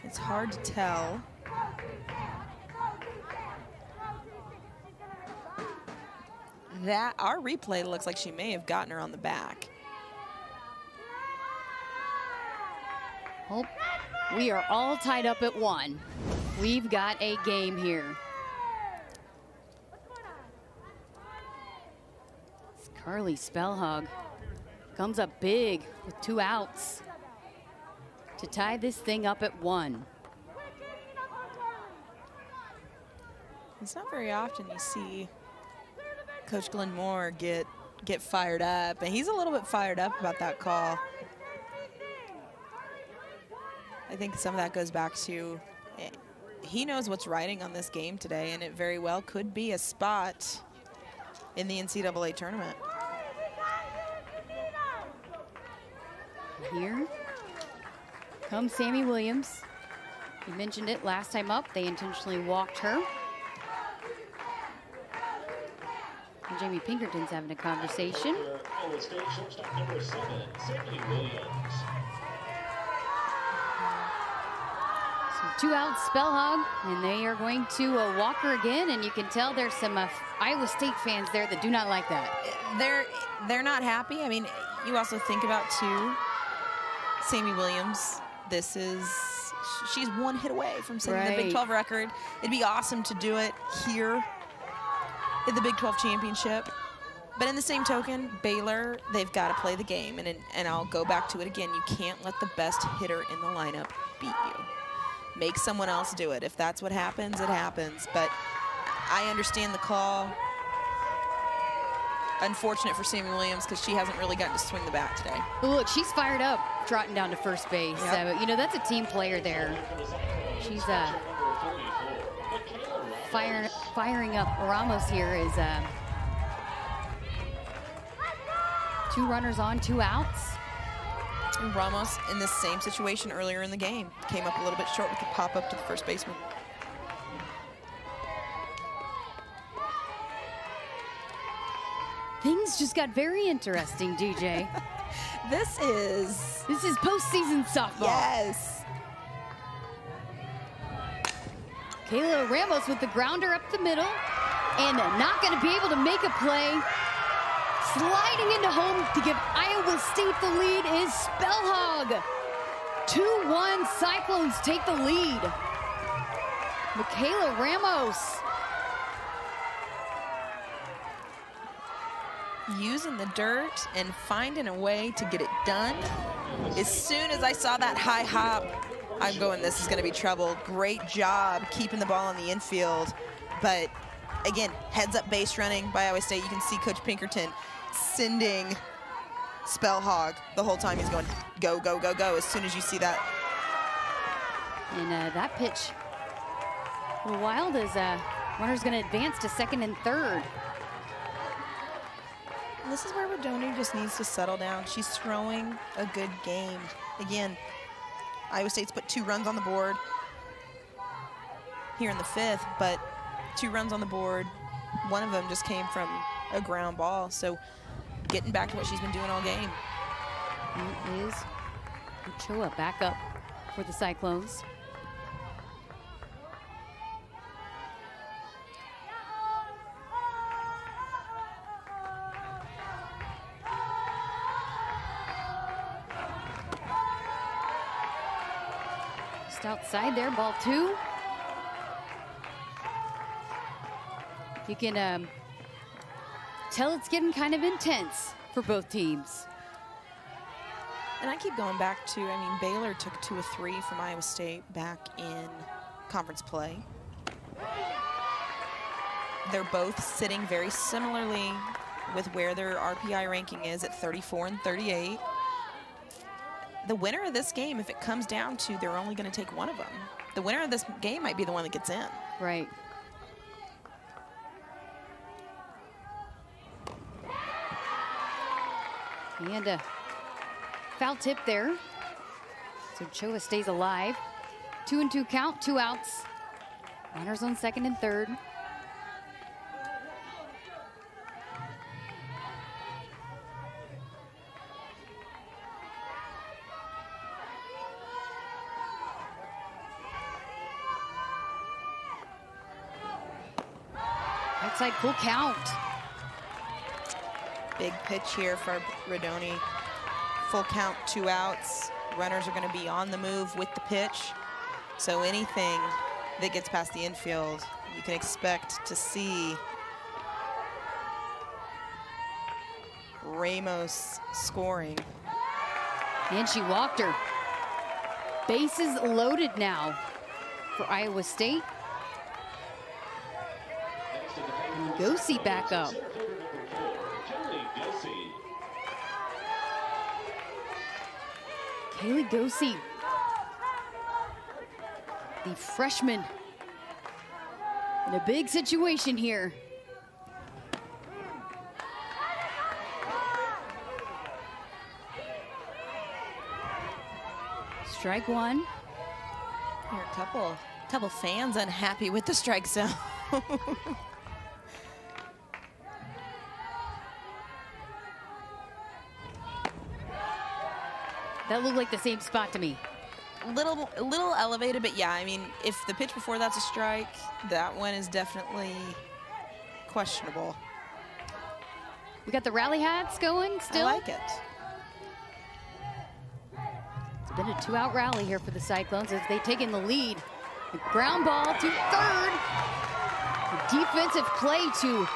It's hard to tell. That our replay looks like she may have gotten her on the back. Well, we are all tied up at one. We've got a game here. It's Carly Spelhaug comes up big with two outs to tie this thing up at one. It's not very often you see Coach Glenn Moore get get fired up, and he's a little bit fired up about that call. I think some of that goes back to eh, he knows what's riding on this game today, and it very well could be a spot in the NCAA tournament. Here comes Sammy Williams. You mentioned it last time up. They intentionally walked her. And Jamie Pinkerton's having a conversation. State seven. So two outs, Spelhaug, and they are going to uh, walk her again. And you can tell there's some uh, Iowa State fans there that do not like that. They're they're not happy. I mean, you also think about too. Sammy Williams. This is she's one hit away from setting the Big 12 record. It'd be awesome to do it here in the Big 12 championship. But in the same token, Baylor, they've got to play the game. And, and I'll go back to it again. You can't let the best hitter in the lineup beat you. Make someone else do it. If that's what happens, it happens. But I understand the call. Unfortunate for Sammy Williams because she hasn't really gotten to swing the bat today. Well, look, she's fired up, trotting down to first base. Yep. So, you know, that's a team player there. She's uh, fire, firing up. Ramos here is uh, two runners on, two outs. And Ramos in this same situation earlier in the game. Came up a little bit short with the pop up to the first baseman. Things just got very interesting, DJ. This is this is postseason softball. yes. Kayla Ramos with the grounder up the middle and not going to be able to make a play. Sliding into home to give Iowa State the lead is Spelhaug. 2-1 Cyclones take the lead. Michaela Ramos. Using the dirt and finding a way to get it done. As soon as I saw that high hop, I'm going, this is going to be trouble. Great job keeping the ball in the infield. But again, heads up base running by Iowa State. You can see Coach Pinkerton sending Spelhaug the whole time. He's going, go, go, go, go. As soon as you see that And uh, that pitch, wild as uh, runner's going to advance to second and third. This is where Rodoni just needs to settle down. She's throwing a good game. Again, Iowa State's put two runs on the board here in the fifth, but two runs on the board. One of them just came from a ground ball. So getting back to what she's been doing all game. It is Ochoa back up for the Cyclones. Just outside there, ball two. You can um, tell it's getting kind of intense for both teams. And I keep going back to, I mean, Baylor took two of three from Iowa State back in conference play. They're both sitting very similarly with where their RPI ranking is at 34 and 38. The winner of this game, if it comes down to they're only going to take one of them, the winner of this game might be the one that gets in. Right. And a foul tip there. So Choa stays alive. Two and two count, two outs. Runners on second and third. Outside full count. Big pitch here for Rodoni. Full count, two outs. Runners are going to be on the move with the pitch. So anything that gets past the infield, you can expect to see Ramos scoring. And she walked her. Bases loaded now for Iowa State. And Gosey back up. Kaylee Gosey, the freshman, in a big situation here. Strike one. Here, a couple, couple fans unhappy with the strike zone. That looked like the same spot to me. little, a little elevated, but yeah, I mean, if the pitch before that's a strike, that one is definitely questionable. We got the rally hats going still. I like it. It's been a two-out rally here for the Cyclones as they take in the lead. The ground ball to third. The defensive play to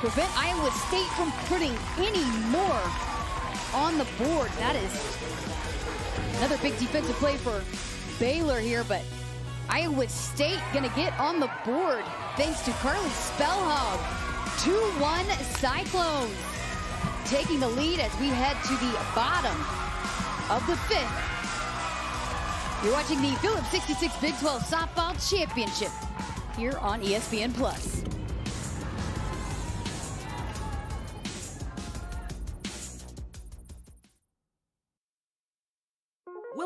prevent Iowa State from putting any more on the board. That is another big defensive play for Baylor here, but Iowa State gonna get on the board thanks to Carly Spelhaug. 2-1 Cyclones taking the lead as we head to the bottom of the fifth. You're watching the Phillips 66 Big 12 Softball Championship here on ESPN Plus.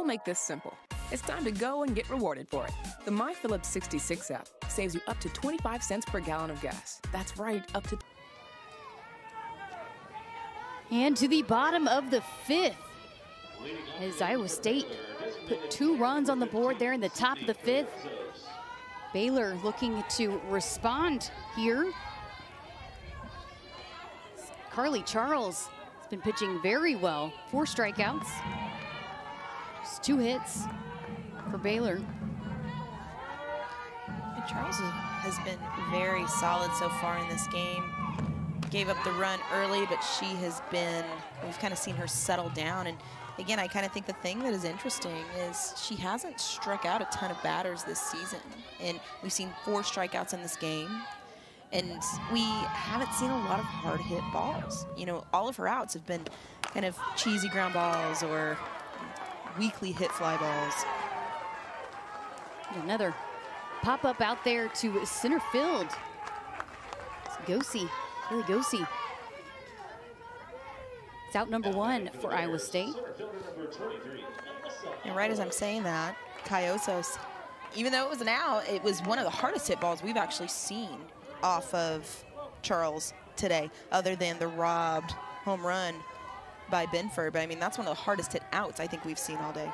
We'll make this simple. It's time to go and get rewarded for it. The My Phillips 66 app saves you up to 25 cents per gallon of gas. That's right, up to. And to the bottom of the fifth, as Iowa State put two runs on the board there in the top of the fifth. Baylor looking to respond here. Carly Charles has been pitching very well. Four strikeouts, just two hits for Baylor. And Charles has been very solid so far in this game. Gave up the run early, but she has been, we've kind of seen her settle down. And again, I kind of think the thing that is interesting is she hasn't struck out a ton of batters this season. And we've seen four strikeouts in this game. And we haven't seen a lot of hard hit balls. You know, all of her outs have been kind of cheesy ground balls or weakly hit fly balls. Another pop up out there to center field. It's Gosey, Haley Gosey. It's out number one for Iowa State. And right as I'm saying that, Cayosos, even though it was an out, it was one of the hardest hit balls we've actually seen off of Charles today, other than the robbed home run by Binford. But I mean, that's one of the hardest hit outs I think we've seen all day.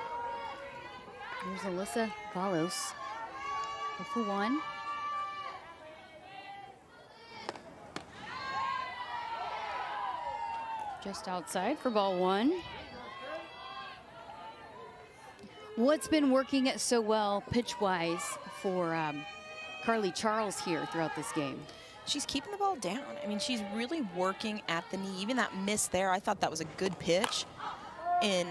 Here's Alyssa Valos. for one. Just outside for ball one. What's been working so well pitch-wise for um, Carly Charles here throughout this game? She's keeping the ball down. I mean, she's really working at the knee. Even that miss there, I thought that was a good pitch. And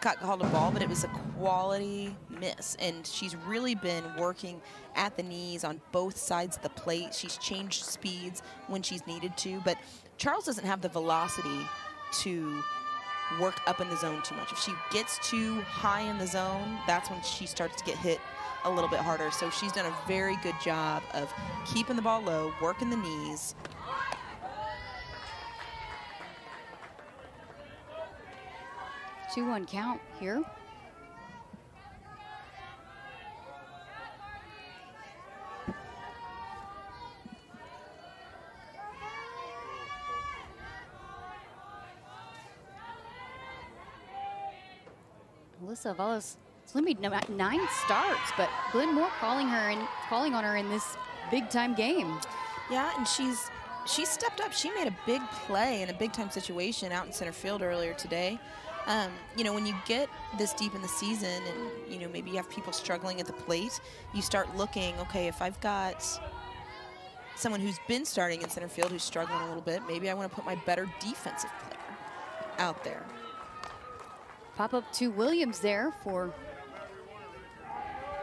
got called a ball, but it was a quality miss. And she's really been working at the knees on both sides of the plate. She's changed speeds when she's needed to, but Charles doesn't have the velocity to work up in the zone too much. If she gets too high in the zone, that's when she starts to get hit a little bit harder. So she's done a very good job of keeping the ball low, working the knees. Two one count here. Alyssa Valos, it's limited nine starts, but Glenn Moore calling her and calling on her in this big time game. Yeah, and she's she stepped up. She made a big play in a big time situation out in center field earlier today. Um, you know, when you get this deep in the season and, you know, maybe you have people struggling at the plate, you start looking, okay, if I've got someone who's been starting in center field who's struggling a little bit, maybe I want to put my better defensive player out there. Pop up to Williams there for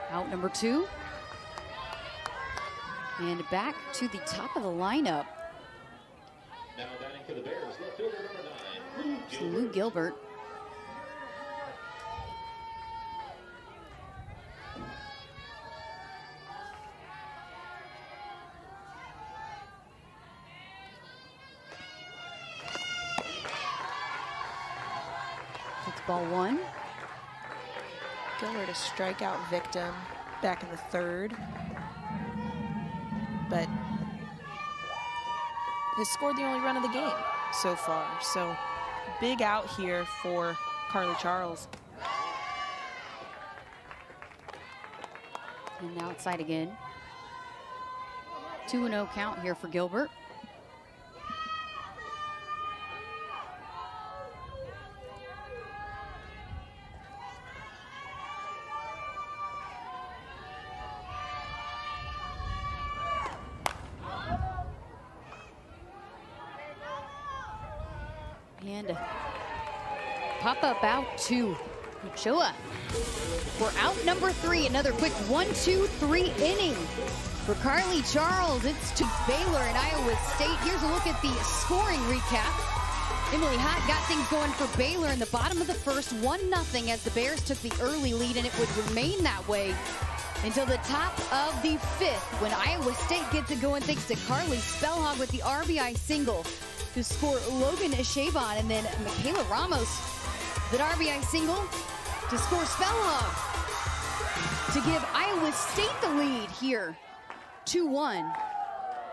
out number two. And back to the top of the lineup. Now batting for the Bears, left fielder number nine, Lou Gilbert. Lou Gilbert. Ball one. Gilbert, a strikeout victim back in the third. But has scored the only run of the game so far. So big out here for Carly Charles. And now outside again. 2 0 count here for Gilbert. And pop to Ochoa. We're out number three. Another quick one, two, three inning for Carly Charles. It's to Baylor and Iowa State. Here's a look at the scoring recap. Emily Hott got things going for Baylor in the bottom of the first, 1-0 as the Bears took the early lead, and it would remain that way until the top of the fifth when Iowa State gets it going thanks to Carly Spelhaug with the RBI single to score Logan Shaban, and then Michaela Ramos, that RBI single to score Spelhaug to give Iowa State the lead here, 2-1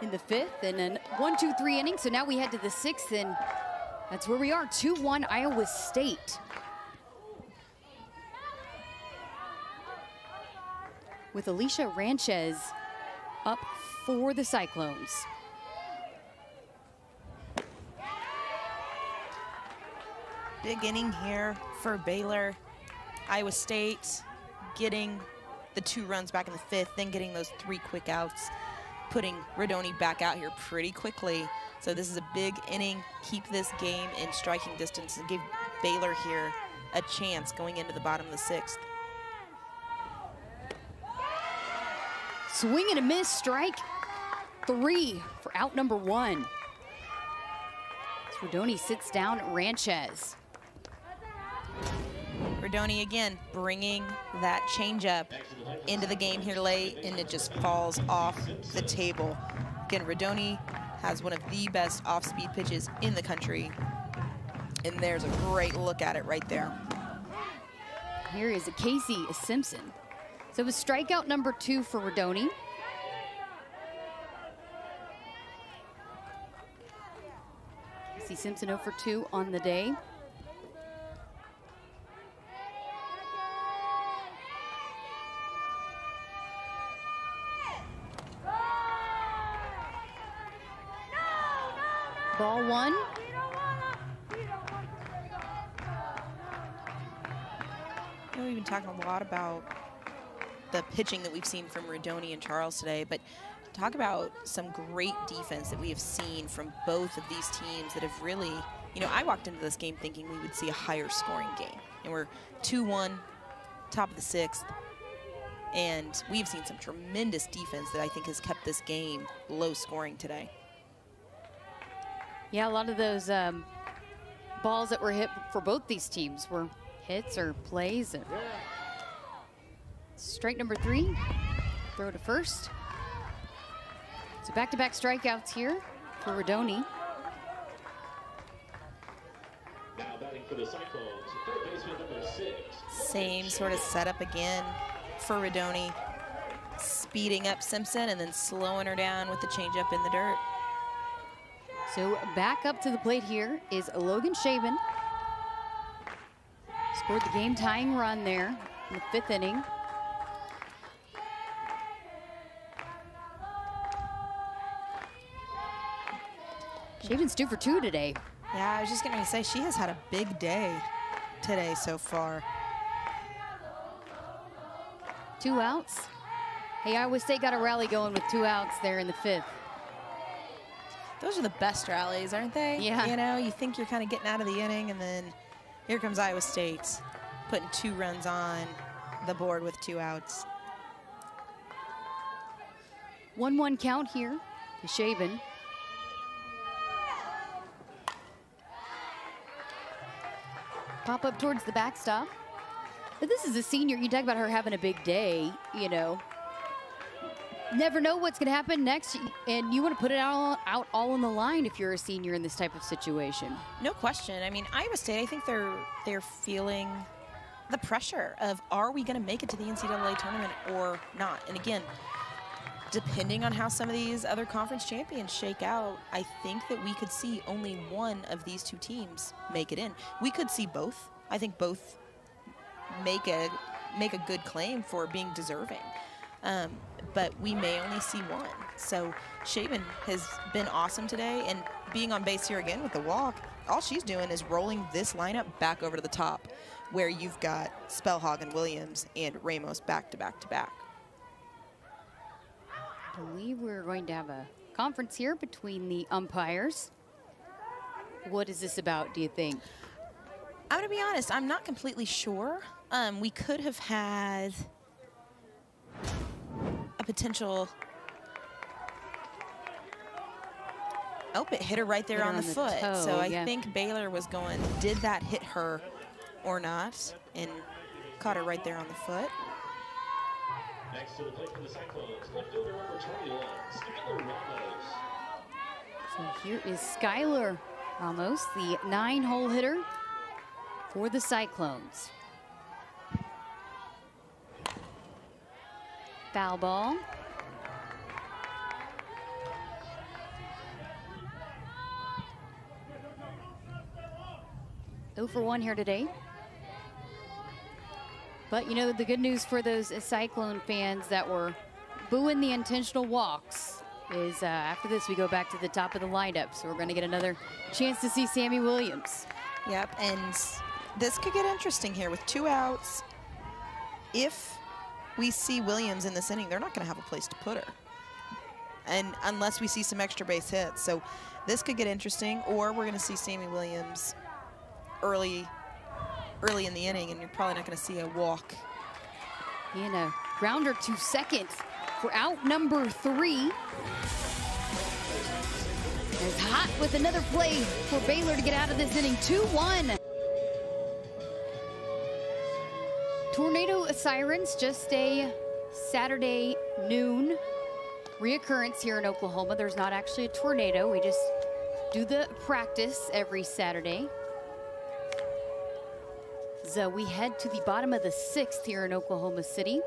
in the fifth, and then one, two, three innings. So now we head to the sixth, and that's where we are, 2-1 Iowa State. With Alicia Ranches up for the Cyclones. Big inning here for Baylor. Iowa State getting the two runs back in the fifth, then getting those three quick outs, putting Rodoni back out here pretty quickly. So this is a big inning. Keep this game in striking distance and give Baylor here a chance going into the bottom of the sixth. Swing and a miss, strike three for out number one. Rodoni sits down Ranches. Rodoni again bringing that changeup into the game here late, and it just falls off the table. Again, Rodoni has one of the best off-speed pitches in the country. And there's a great look at it right there. Here is a Casey Simpson. So it was strikeout number two for Rodoni. Casey Simpson 0 for 2 on the day. Ball one. You know, we've been talking a lot about the pitching that we've seen from Rodoni and Charles today, but talk about some great defense that we have seen from both of these teams that have really, you know, I walked into this game thinking we would see a higher scoring game. And we're 2-1, top of the sixth. And we've seen some tremendous defense that I think has kept this game low scoring today. Yeah, a lot of those um, balls that were hit for both these teams were hits or plays. And strike number three, throw to first. So back-to-back -back strikeouts here for Rodoni. Now batting for the Cyclones, third baseman number six. Same sort of setup again for Rodoni. Speeding up Simpson and then slowing her down with the changeup in the dirt. So back up to the plate here is Logan Shaban. Scored the game tying run there in the fifth inning. Shaban's two for two today. Yeah, I was just going to say, she has had a big day today so far. Two outs. Hey, Iowa State got a rally going with two outs there in the fifth. Those are the best rallies, aren't they? Yeah. You know, you think you're kind of getting out of the inning, and then here comes Iowa State putting two runs on the board with two outs. 1-1 count here to Shaban. Pop up towards the backstop. But this is a senior. You talk about her having a big day, you know. Never know what's going to happen next, and you want to put it all, out all on the line if you're a senior in this type of situation. No question. I mean, Iowa State, I think they're they're feeling the pressure of are we going to make it to the NCAA tournament or not? And again, depending on how some of these other conference champions shake out, I think that we could see only one of these two teams make it in. We could see both. I think both make a make a good claim for being deserving. Um, but we may only see one. So Shaban has been awesome today, and being on base here again with the walk, all she's doing is rolling this lineup back over to the top, where you've got Spelhaug and Williams and Ramos back to back to back. I believe we're going to have a conference here between the umpires. What is this about, do you think? I'm going to be honest, I'm not completely sure. Um, we could have had a potential. Oh, it hit her right there on, on the, the foot. toe, so I yeah. think Baylor was going, did that hit her or not? And caught her right there on the foot. Next to the plate for the Cyclones, left number 21, Skylar Ramos. So here is Skylar Ramos, the nine-hole hitter for the Cyclones. Foul ball. Oh for 1 here today. But you know, the good news for those Cyclone fans that were booing the intentional walks is uh, after this we go back to the top of the lineup. So we're going to get another chance to see Sammy Williams. Yep, and this could get interesting here with two outs. If we see Williams in this inning, they're not going to have a place to put her. And unless we see some extra base hits. So this could get interesting, or we're going to see Sammy Williams early early in the inning, and you're probably not going to see a walk. And a grounder to second for out number three. It's Hott with another play for Baylor to get out of this inning. 2-1. Sirens, just a Saturday noon reoccurrence here in Oklahoma. There's not actually a tornado. We just do the practice every Saturday. So we head to the bottom of the sixth here in Oklahoma City.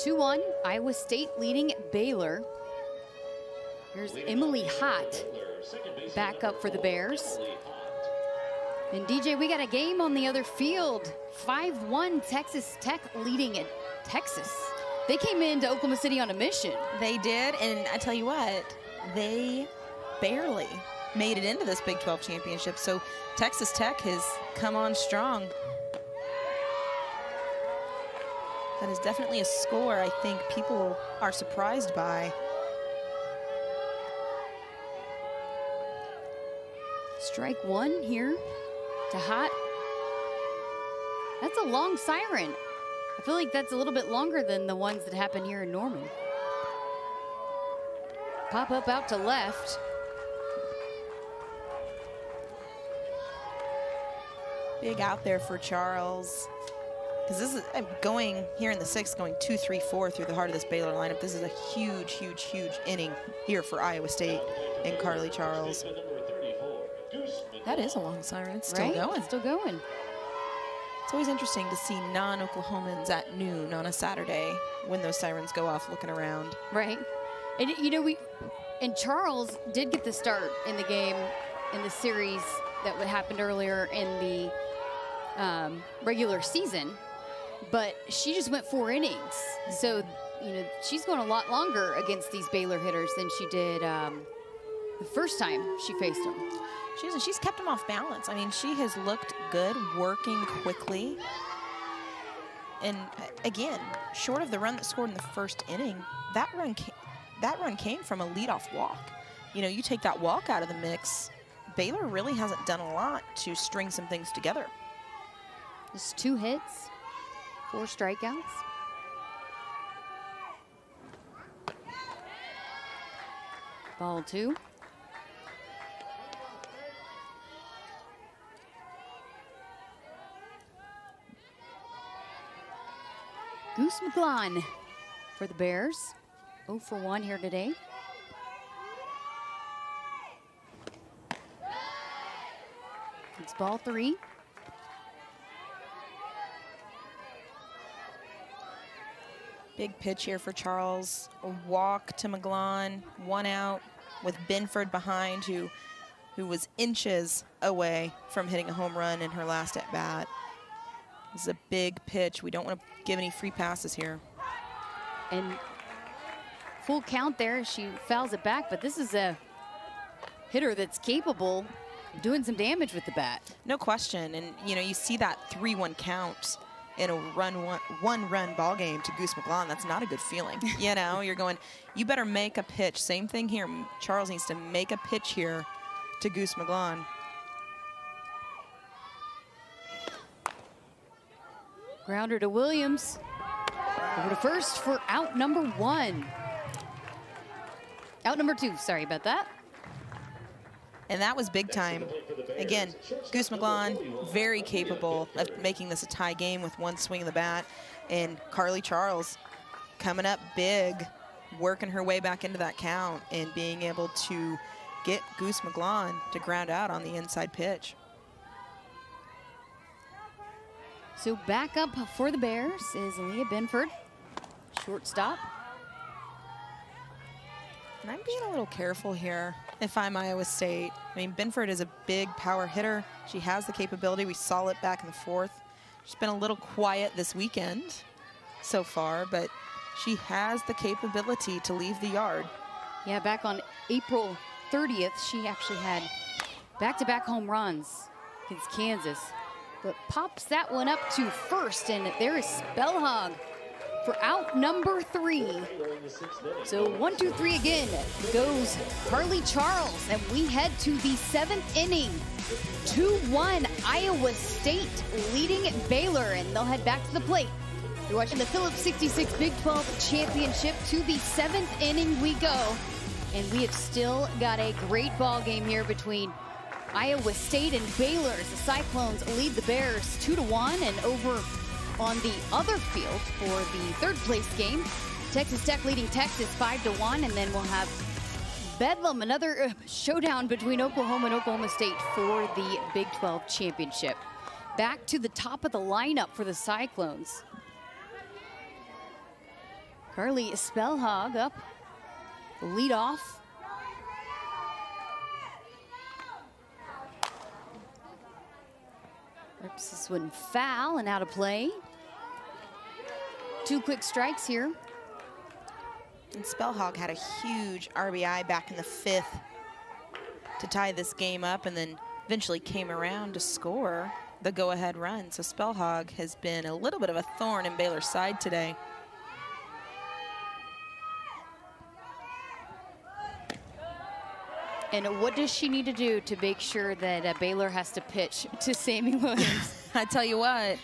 2-1, Iowa State leading Baylor. Here's Emily Hott back up for the Bears. And DJ, we got a game on the other field. 5-1 Texas Tech leading at Texas. They came into Oklahoma City on a mission. They did, and I tell you what, they barely made it into this Big 12 championship. So Texas Tech has come on strong. That is definitely a score I think people are surprised by. Strike one here to Hott. That's a long siren. I feel like that's a little bit longer than the ones that happen here in Norman. Pop up out to left. Big out there for Charles. Because this is I'm going here in the sixth, going two, three, four through the heart of this Baylor lineup. This is a huge, huge, huge inning here for Iowa State and Carly Charles. That is a long siren. It's still right? going. Still going. It's always interesting to see non-Oklahomans at noon on a Saturday when those sirens go off looking around. Right. And you know, we and Charles did get the start in the game in the series that happened earlier in the um, regular season, but she just went four innings. So you know she's going a lot longer against these Baylor hitters than she did um, the first time she faced them. She's, she's kept him off balance. I mean, she has looked good, working quickly. And uh, again, short of the run that scored in the first inning, that run came, that run came from a leadoff walk. You know, you take that walk out of the mix, Baylor really hasn't done a lot to string some things together. Just two hits, four strikeouts. Ball two. Goose McGlaun for the Bears. 0 for 1 here today. It's ball three. Big pitch here for Charles. A walk to McGlaun, one out with Binford behind, who who was inches away from hitting a home run in her last at bat. This is a big pitch. We don't want to give any free passes here. And full count there. She fouls it back, but this is a hitter that's capable of doing some damage with the bat. No question. And you know, you see that 3-1 count in a run one, one run ball game to Goose McGlaun. That's not a good feeling. you know, you're going, you better make a pitch. Same thing here. Charles needs to make a pitch here to Goose McGlaun. Grounder to Williams. Over to first for out number one. Out number two, sorry about that. And that was big time. Again, Goose McGlaun, very capable of making this a tie game with one swing of the bat. And Carly Charles coming up big, working her way back into that count and being able to get Goose McGlaun to ground out on the inside pitch. So back up for the Bears is Leah Binford, shortstop. And I'm being a little careful here if I'm Iowa State. I mean, Binford is a big power hitter. She has the capability. We saw it back in the fourth. She's been a little quiet this weekend so far, but she has the capability to leave the yard. Yeah, back on April 30th, she actually had back-to-back -back home runs against Kansas. But pops that one up to first, and there is Spelhaug for out number three. So one, two, three again goes Carly Charles, and we head to the seventh inning. 2-1 Iowa State leading Baylor, and they'll head back to the plate. You're watching the Phillips 66 Big 12 Championship. To the seventh inning we go, and we have still got a great ball game here between Iowa State and Baylor the Cyclones lead the Bears 2 to 1 and over on the other field for the third place game. Texas Tech leading Texas 5 to 1 and then we'll have Bedlam, another uh, showdown between Oklahoma and Oklahoma State for the Big 12 championship. Back to the top of the lineup for the Cyclones. Carly Spelhaug up, lead off. Rips this one foul and out of play. Two quick strikes here. And Spelhaug had a huge RBI back in the fifth to tie this game up and then eventually came around to score the go-ahead run. So Spelhaug has been a little bit of a thorn in Baylor's side today. And what does she need to do to make sure that uh, Baylor has to pitch to Sammy Williams? I tell you what,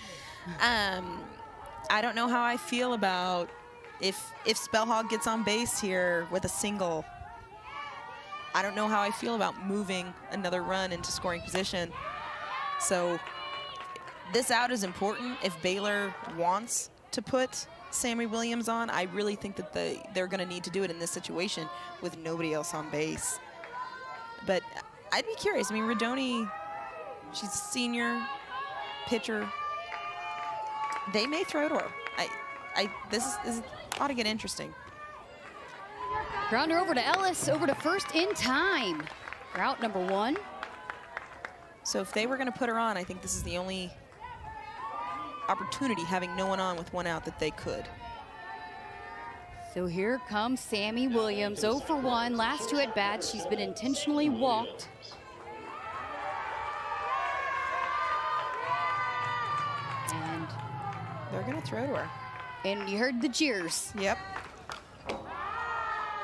um, I don't know how I feel about if if Spelhaug gets on base here with a single. I don't know how I feel about moving another run into scoring position. So this out is important if Baylor wants to put Sammy Williams on. I really think that they, they're going to need to do it in this situation with nobody else on base. But I'd be curious. I mean, Rodoni, she's a senior pitcher. They may throw to her. I, I, this is, this ought to get interesting. Grounder over to Ellis, over to first in time. Route number one. So if they were going to put her on, I think this is the only opportunity, having no one on with one out, that they could. So here comes Sammy Williams, 0 for 1. Last two at bats, she's been intentionally walked. And they're going to throw to her. And you heard the cheers. Yep.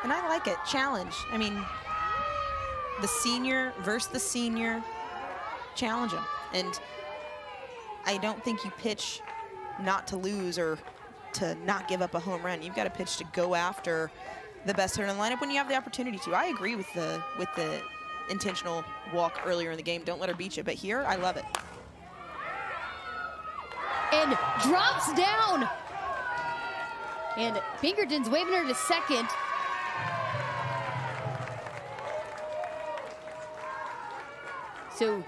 And I like it. Challenge. I mean, the senior versus the senior, challenge them. And I don't think you pitch not to lose or to not give up a home run. You've got to pitch to go after the best hitter in the lineup when you have the opportunity to. I agree with the with the intentional walk earlier in the game. Don't let her beat you. But here, I love it. And drops down. And Pinkerton's waving her to second. So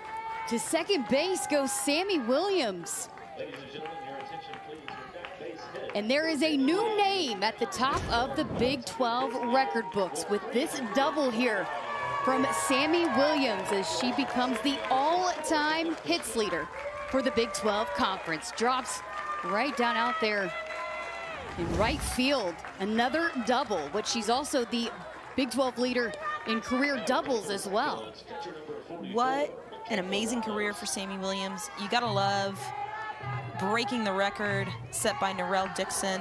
to second base goes Sammy Williams. Ladies and gentlemen, your attention please. Your back base hit. And there is a new name at the top of the Big 12 record books with this double here from Sammy Williams as she becomes the all-time hits leader for the Big 12 Conference. Drops right down out there in right field. Another double, but she's also the Big 12 leader in career doubles as well. What an amazing career for Sammy Williams. You gotta love breaking the record set by Norrelle Dickson.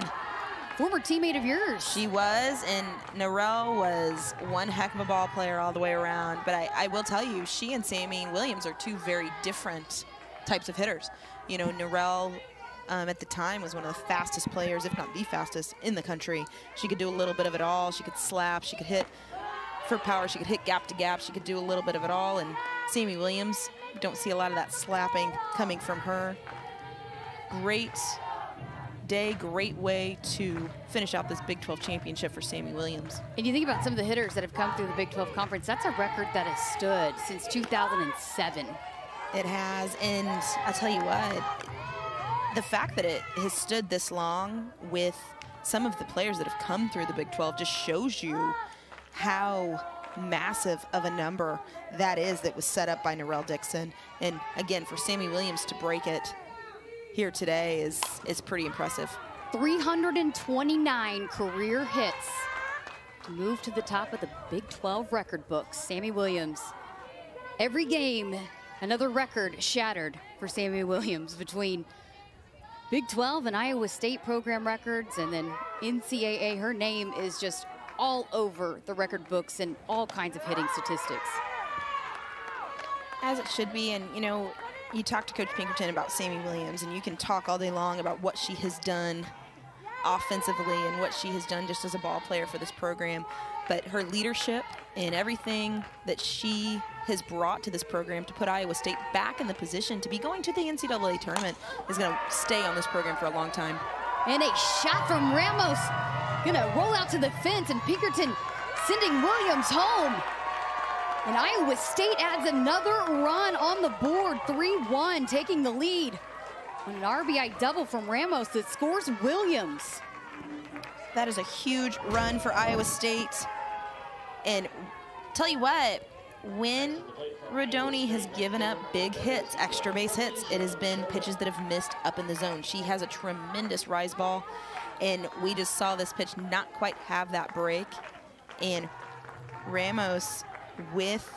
Former teammate of yours. She was, and Norrelle was one heck of a ball player all the way around. But I, I will tell you, she and Sammy Williams are two very different types of hitters. You know, Norrelle um, at the time was one of the fastest players, if not the fastest, in the country. She could do a little bit of it all. She could slap, she could hit for power, she could hit gap to gap, she could do a little bit of it all. And Sammy Williams, don't see a lot of that slapping coming from her. Great day, great way to finish out this Big 12 championship for Sammy Williams. And you think about some of the hitters that have come through the Big 12 conference, that's a record that has stood since 2007. It has, and I'll tell you what, the fact that it has stood this long with some of the players that have come through the Big 12 just shows you how massive of a number that is that was set up by Norrelle Dickson. And again, for Sammy Williams to break it here today is, is pretty impressive. 329 career hits move to the top of the Big 12 record books. Sammy Williams. Every game, another record shattered for Sammy Williams between Big 12 and Iowa State program records, and then NCAA. Her name is just all over the record books and all kinds of hitting statistics. As it should be, and you know, you talk to Coach Pinkerton about Sammy Williams, and you can talk all day long about what she has done offensively and what she has done just as a ball player for this program. But her leadership and everything that she has brought to this program to put Iowa State back in the position to be going to the NCAA tournament is going to stay on this program for a long time. And a shot from Ramos. Gonna roll out to the fence, and Pinkerton sending Williams home. And Iowa State adds another run on the board, 3-1, taking the lead. On an RBI double from Ramos that scores Williams. That is a huge run for Iowa State. And tell you what, when Rodoni has given up big hits, extra base hits, it has been pitches that have missed up in the zone. She has a tremendous rise ball, and we just saw this pitch not quite have that break. And Ramos with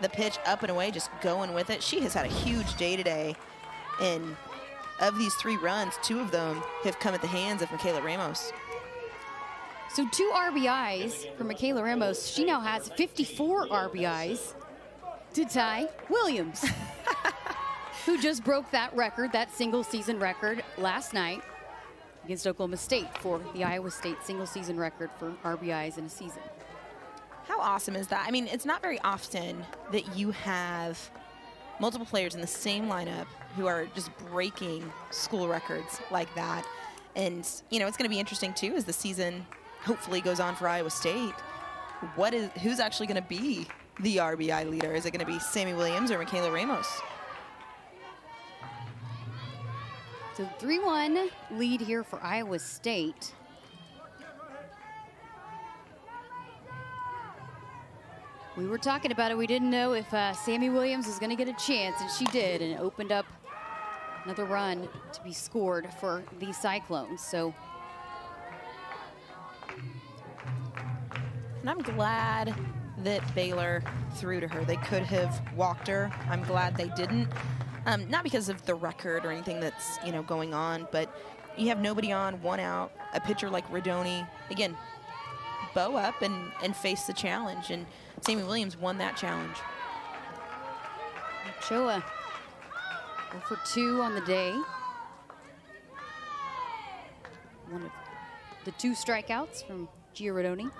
the pitch up and away, just going with it. She has had a huge day today. And of these three runs, two of them have come at the hands of Michaela Ramos. So two RBIs for Michaela Ramos. She now has 54 RBIs to tie Williams, who just broke that record, that single season record last night against Oklahoma State for the Iowa State single season record for RBIs in a season. How awesome is that? I mean, it's not very often that you have multiple players in the same lineup who are just breaking school records like that. And, you know, it's going to be interesting, too, as the season hopefully goes on for Iowa State. What is Who's actually going to be the RBI leader? Is it going to be Sammy Williams or Michaela Ramos? So 3-1 lead here for Iowa State. We were talking about it. We didn't know if uh, Sammy Williams was going to get a chance, and she did, and it opened up another run to be scored for the Cyclones. So, and I'm glad that Baylor threw to her. They could have walked her. I'm glad they didn't. Um, not because of the record or anything that's you know going on, but you have nobody on, one out, a pitcher like Rodoni. Again, bow up and, and face the challenge. And Sammy Williams won that challenge. Choa for 2 on the day. One of the two strikeouts from Gia Rodoni.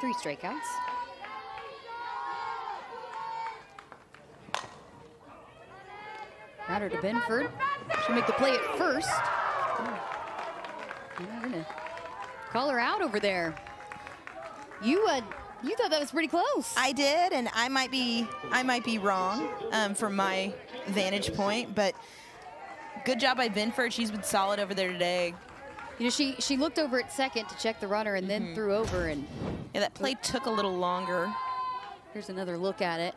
Three strikeouts. Router to Binford. She'll make the play at first. I'm gonna call her out over there. You uh, you thought that was pretty close. I did, and I might be I might be wrong um, from my vantage point, but good job by Binford. She's been solid over there today. You know, she she looked over at second to check the runner and then mm -hmm. threw over and. Yeah, that play took a little longer. Here's another look at it.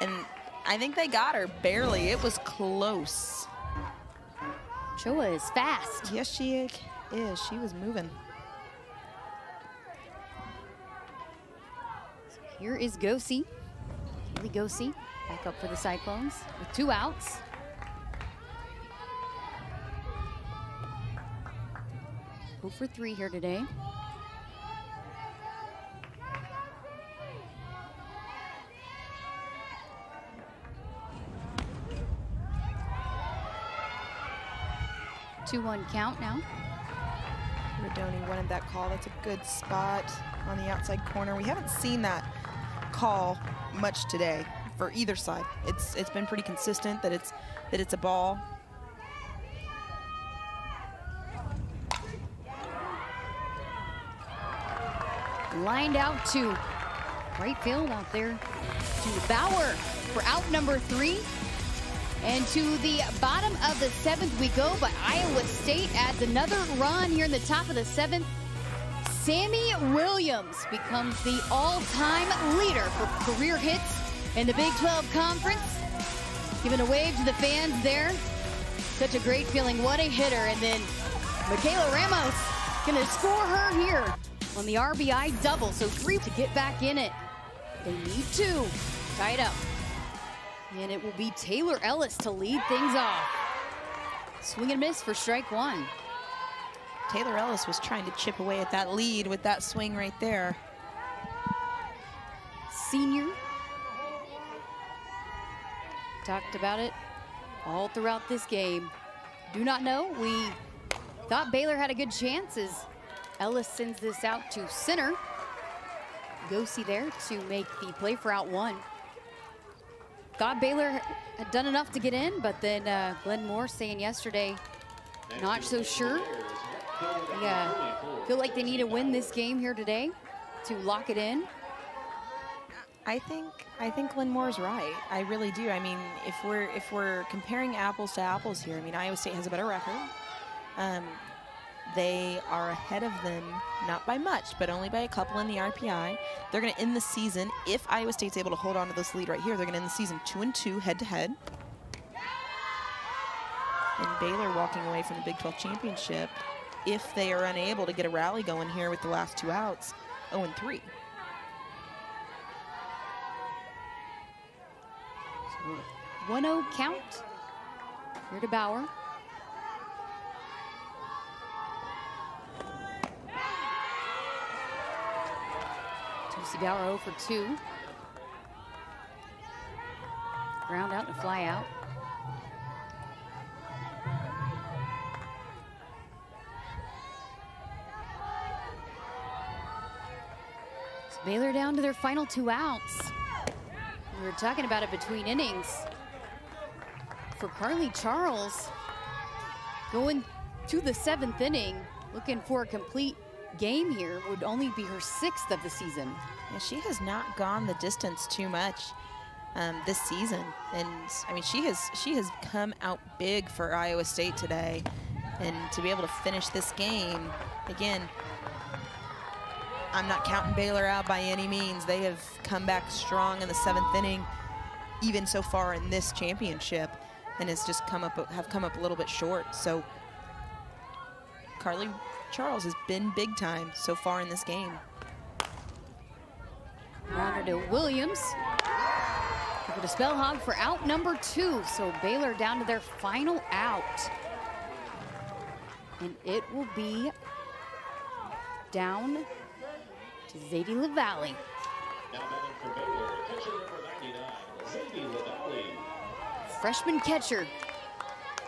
And I think they got her barely. It was close. Ochoa is fast. Yes, she is. She was moving. So here is Gosey. Kaylee Gosey back up for the Cyclones with two outs. Go for three here today. 2-1 count now. Rodoni wanted that call. That's a good spot on the outside corner. We haven't seen that call much today for either side. It's it's been pretty consistent that it's that it's a ball. Lined out to right field out there to Bauer for out number three. And to the bottom of the seventh we go, but Iowa State adds another run here in the top of the seventh. Sammy Williams becomes the all-time leader for career hits in the Big 12 Conference. Giving a wave to the fans there. Such a great feeling. What a hitter. And then Michaela Ramos gonna score her here on the RBI double. So three to get back in it. They need two. Tie it up. And it will be Taylor Ellis to lead things off. Swing and miss for strike one. Taylor Ellis was trying to chip away at that lead with that swing right there. Senior. Talked about it all throughout this game. Do not know. We thought Baylor had a good chance as Ellis sends this out to center. Gosey there to make the play for out one. Thought Baylor had done enough to get in, but then uh, Glenn Moore saying yesterday, not so sure. Yeah, feel like they need to win this game here today to lock it in. I think I think Glenn Moore's right. I really do. I mean, if we're if we're comparing apples to apples here, I mean Iowa State has a better record. Um, they are ahead of them, not by much, but only by a couple in the RPI. They're going to end the season if Iowa State's able to hold on to this lead right here. They're going to end the season two and two head to head. And Baylor walking away from the Big 12 championship if they are unable to get a rally going here with the last two outs, 0 and 3. 1-0 count. Here to Bauer. Lucy Bauer 0 for 2. Ground out and fly out. So Baylor down to their final two outs. We were talking about it between innings. For Carly Charles, going to the seventh inning, looking for a complete game here, would only be her sixth of the season. She has not gone the distance too much um, this season, and I mean she has she has come out big for Iowa State today, and to be able to finish this game again. I'm not counting Baylor out by any means. They have come back strong in the seventh inning, even so far in this championship, and has just come up have come up a little bit short. So Carly Charles has been big time so far in this game. Runner to Williams. Over to Spelhaug for out number two. So Baylor down to their final out. And it will be down to Zadie LaValle. Now batting for Baylor, catcher number 99, Zadie LaValle. Freshman catcher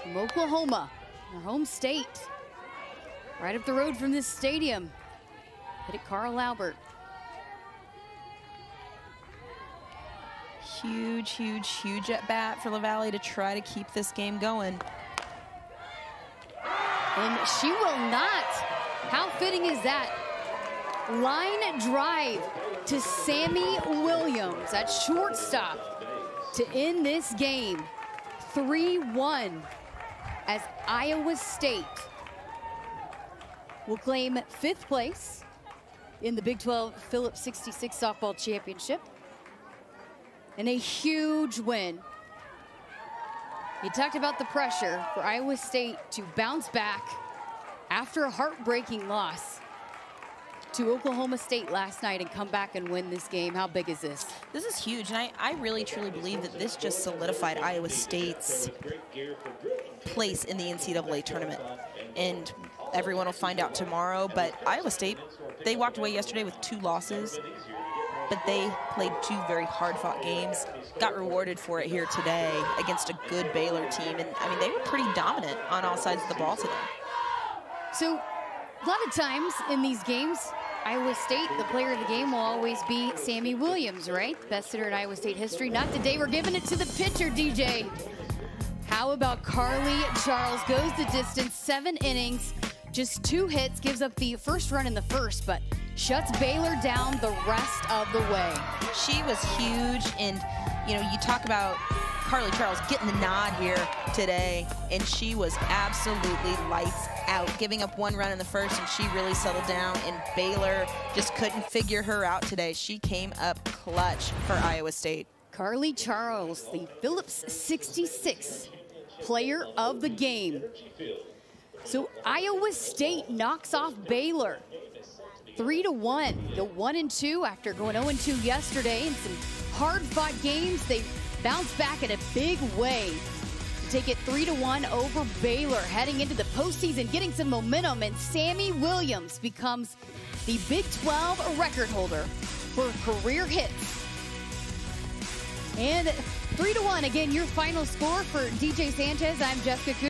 from Oklahoma, our home state. Right up the road from this stadium. Hit it Carl Albert. Huge, huge, huge at bat for LaValle to try to keep this game going. And she will not. How fitting is that? Line drive to Sammy Williams at shortstop to end this game 3-1 as Iowa State will claim fifth place in the Big 12 Phillips 66 Softball Championship. And a huge win. You talked about the pressure for Iowa State to bounce back after a heartbreaking loss to Oklahoma State last night and come back and win this game. How big is this? This is huge, and I, I really truly believe that this just solidified Iowa State's place in the NCAA tournament. And everyone will find out tomorrow, but Iowa State, they walked away yesterday with two losses. But they played two very hard-fought games, got rewarded for it here today against a good Baylor team. And, I mean, they were pretty dominant on all sides of the ball today. So, a lot of times in these games, Iowa State, the player of the game will always be Sammy Williams, right? Best hitter in Iowa State history. Not today. We're giving it to the pitcher, DJ. How about Carly Charles? Goes the distance, seven innings, just two hits, gives up the first run in the first, but shuts Baylor down the rest of the way. She was huge, and you know, you talk about Carly Charles getting the nod here today, and she was absolutely lights out, giving up one run in the first, and she really settled down, and Baylor just couldn't figure her out today. She came up clutch for Iowa State. Carly Charles, the Phillips 66 player of the game. So Iowa State knocks off Baylor. Three to one. Go one and two after going 0 and 2 yesterday in some hard fought games. They bounce back in a big way to take it three to one over Baylor, heading into the postseason, getting some momentum, and Sammy Williams becomes the Big 12 record holder for career hits and three to one. Again, your final score for DJ Sanchez. I'm Jessica.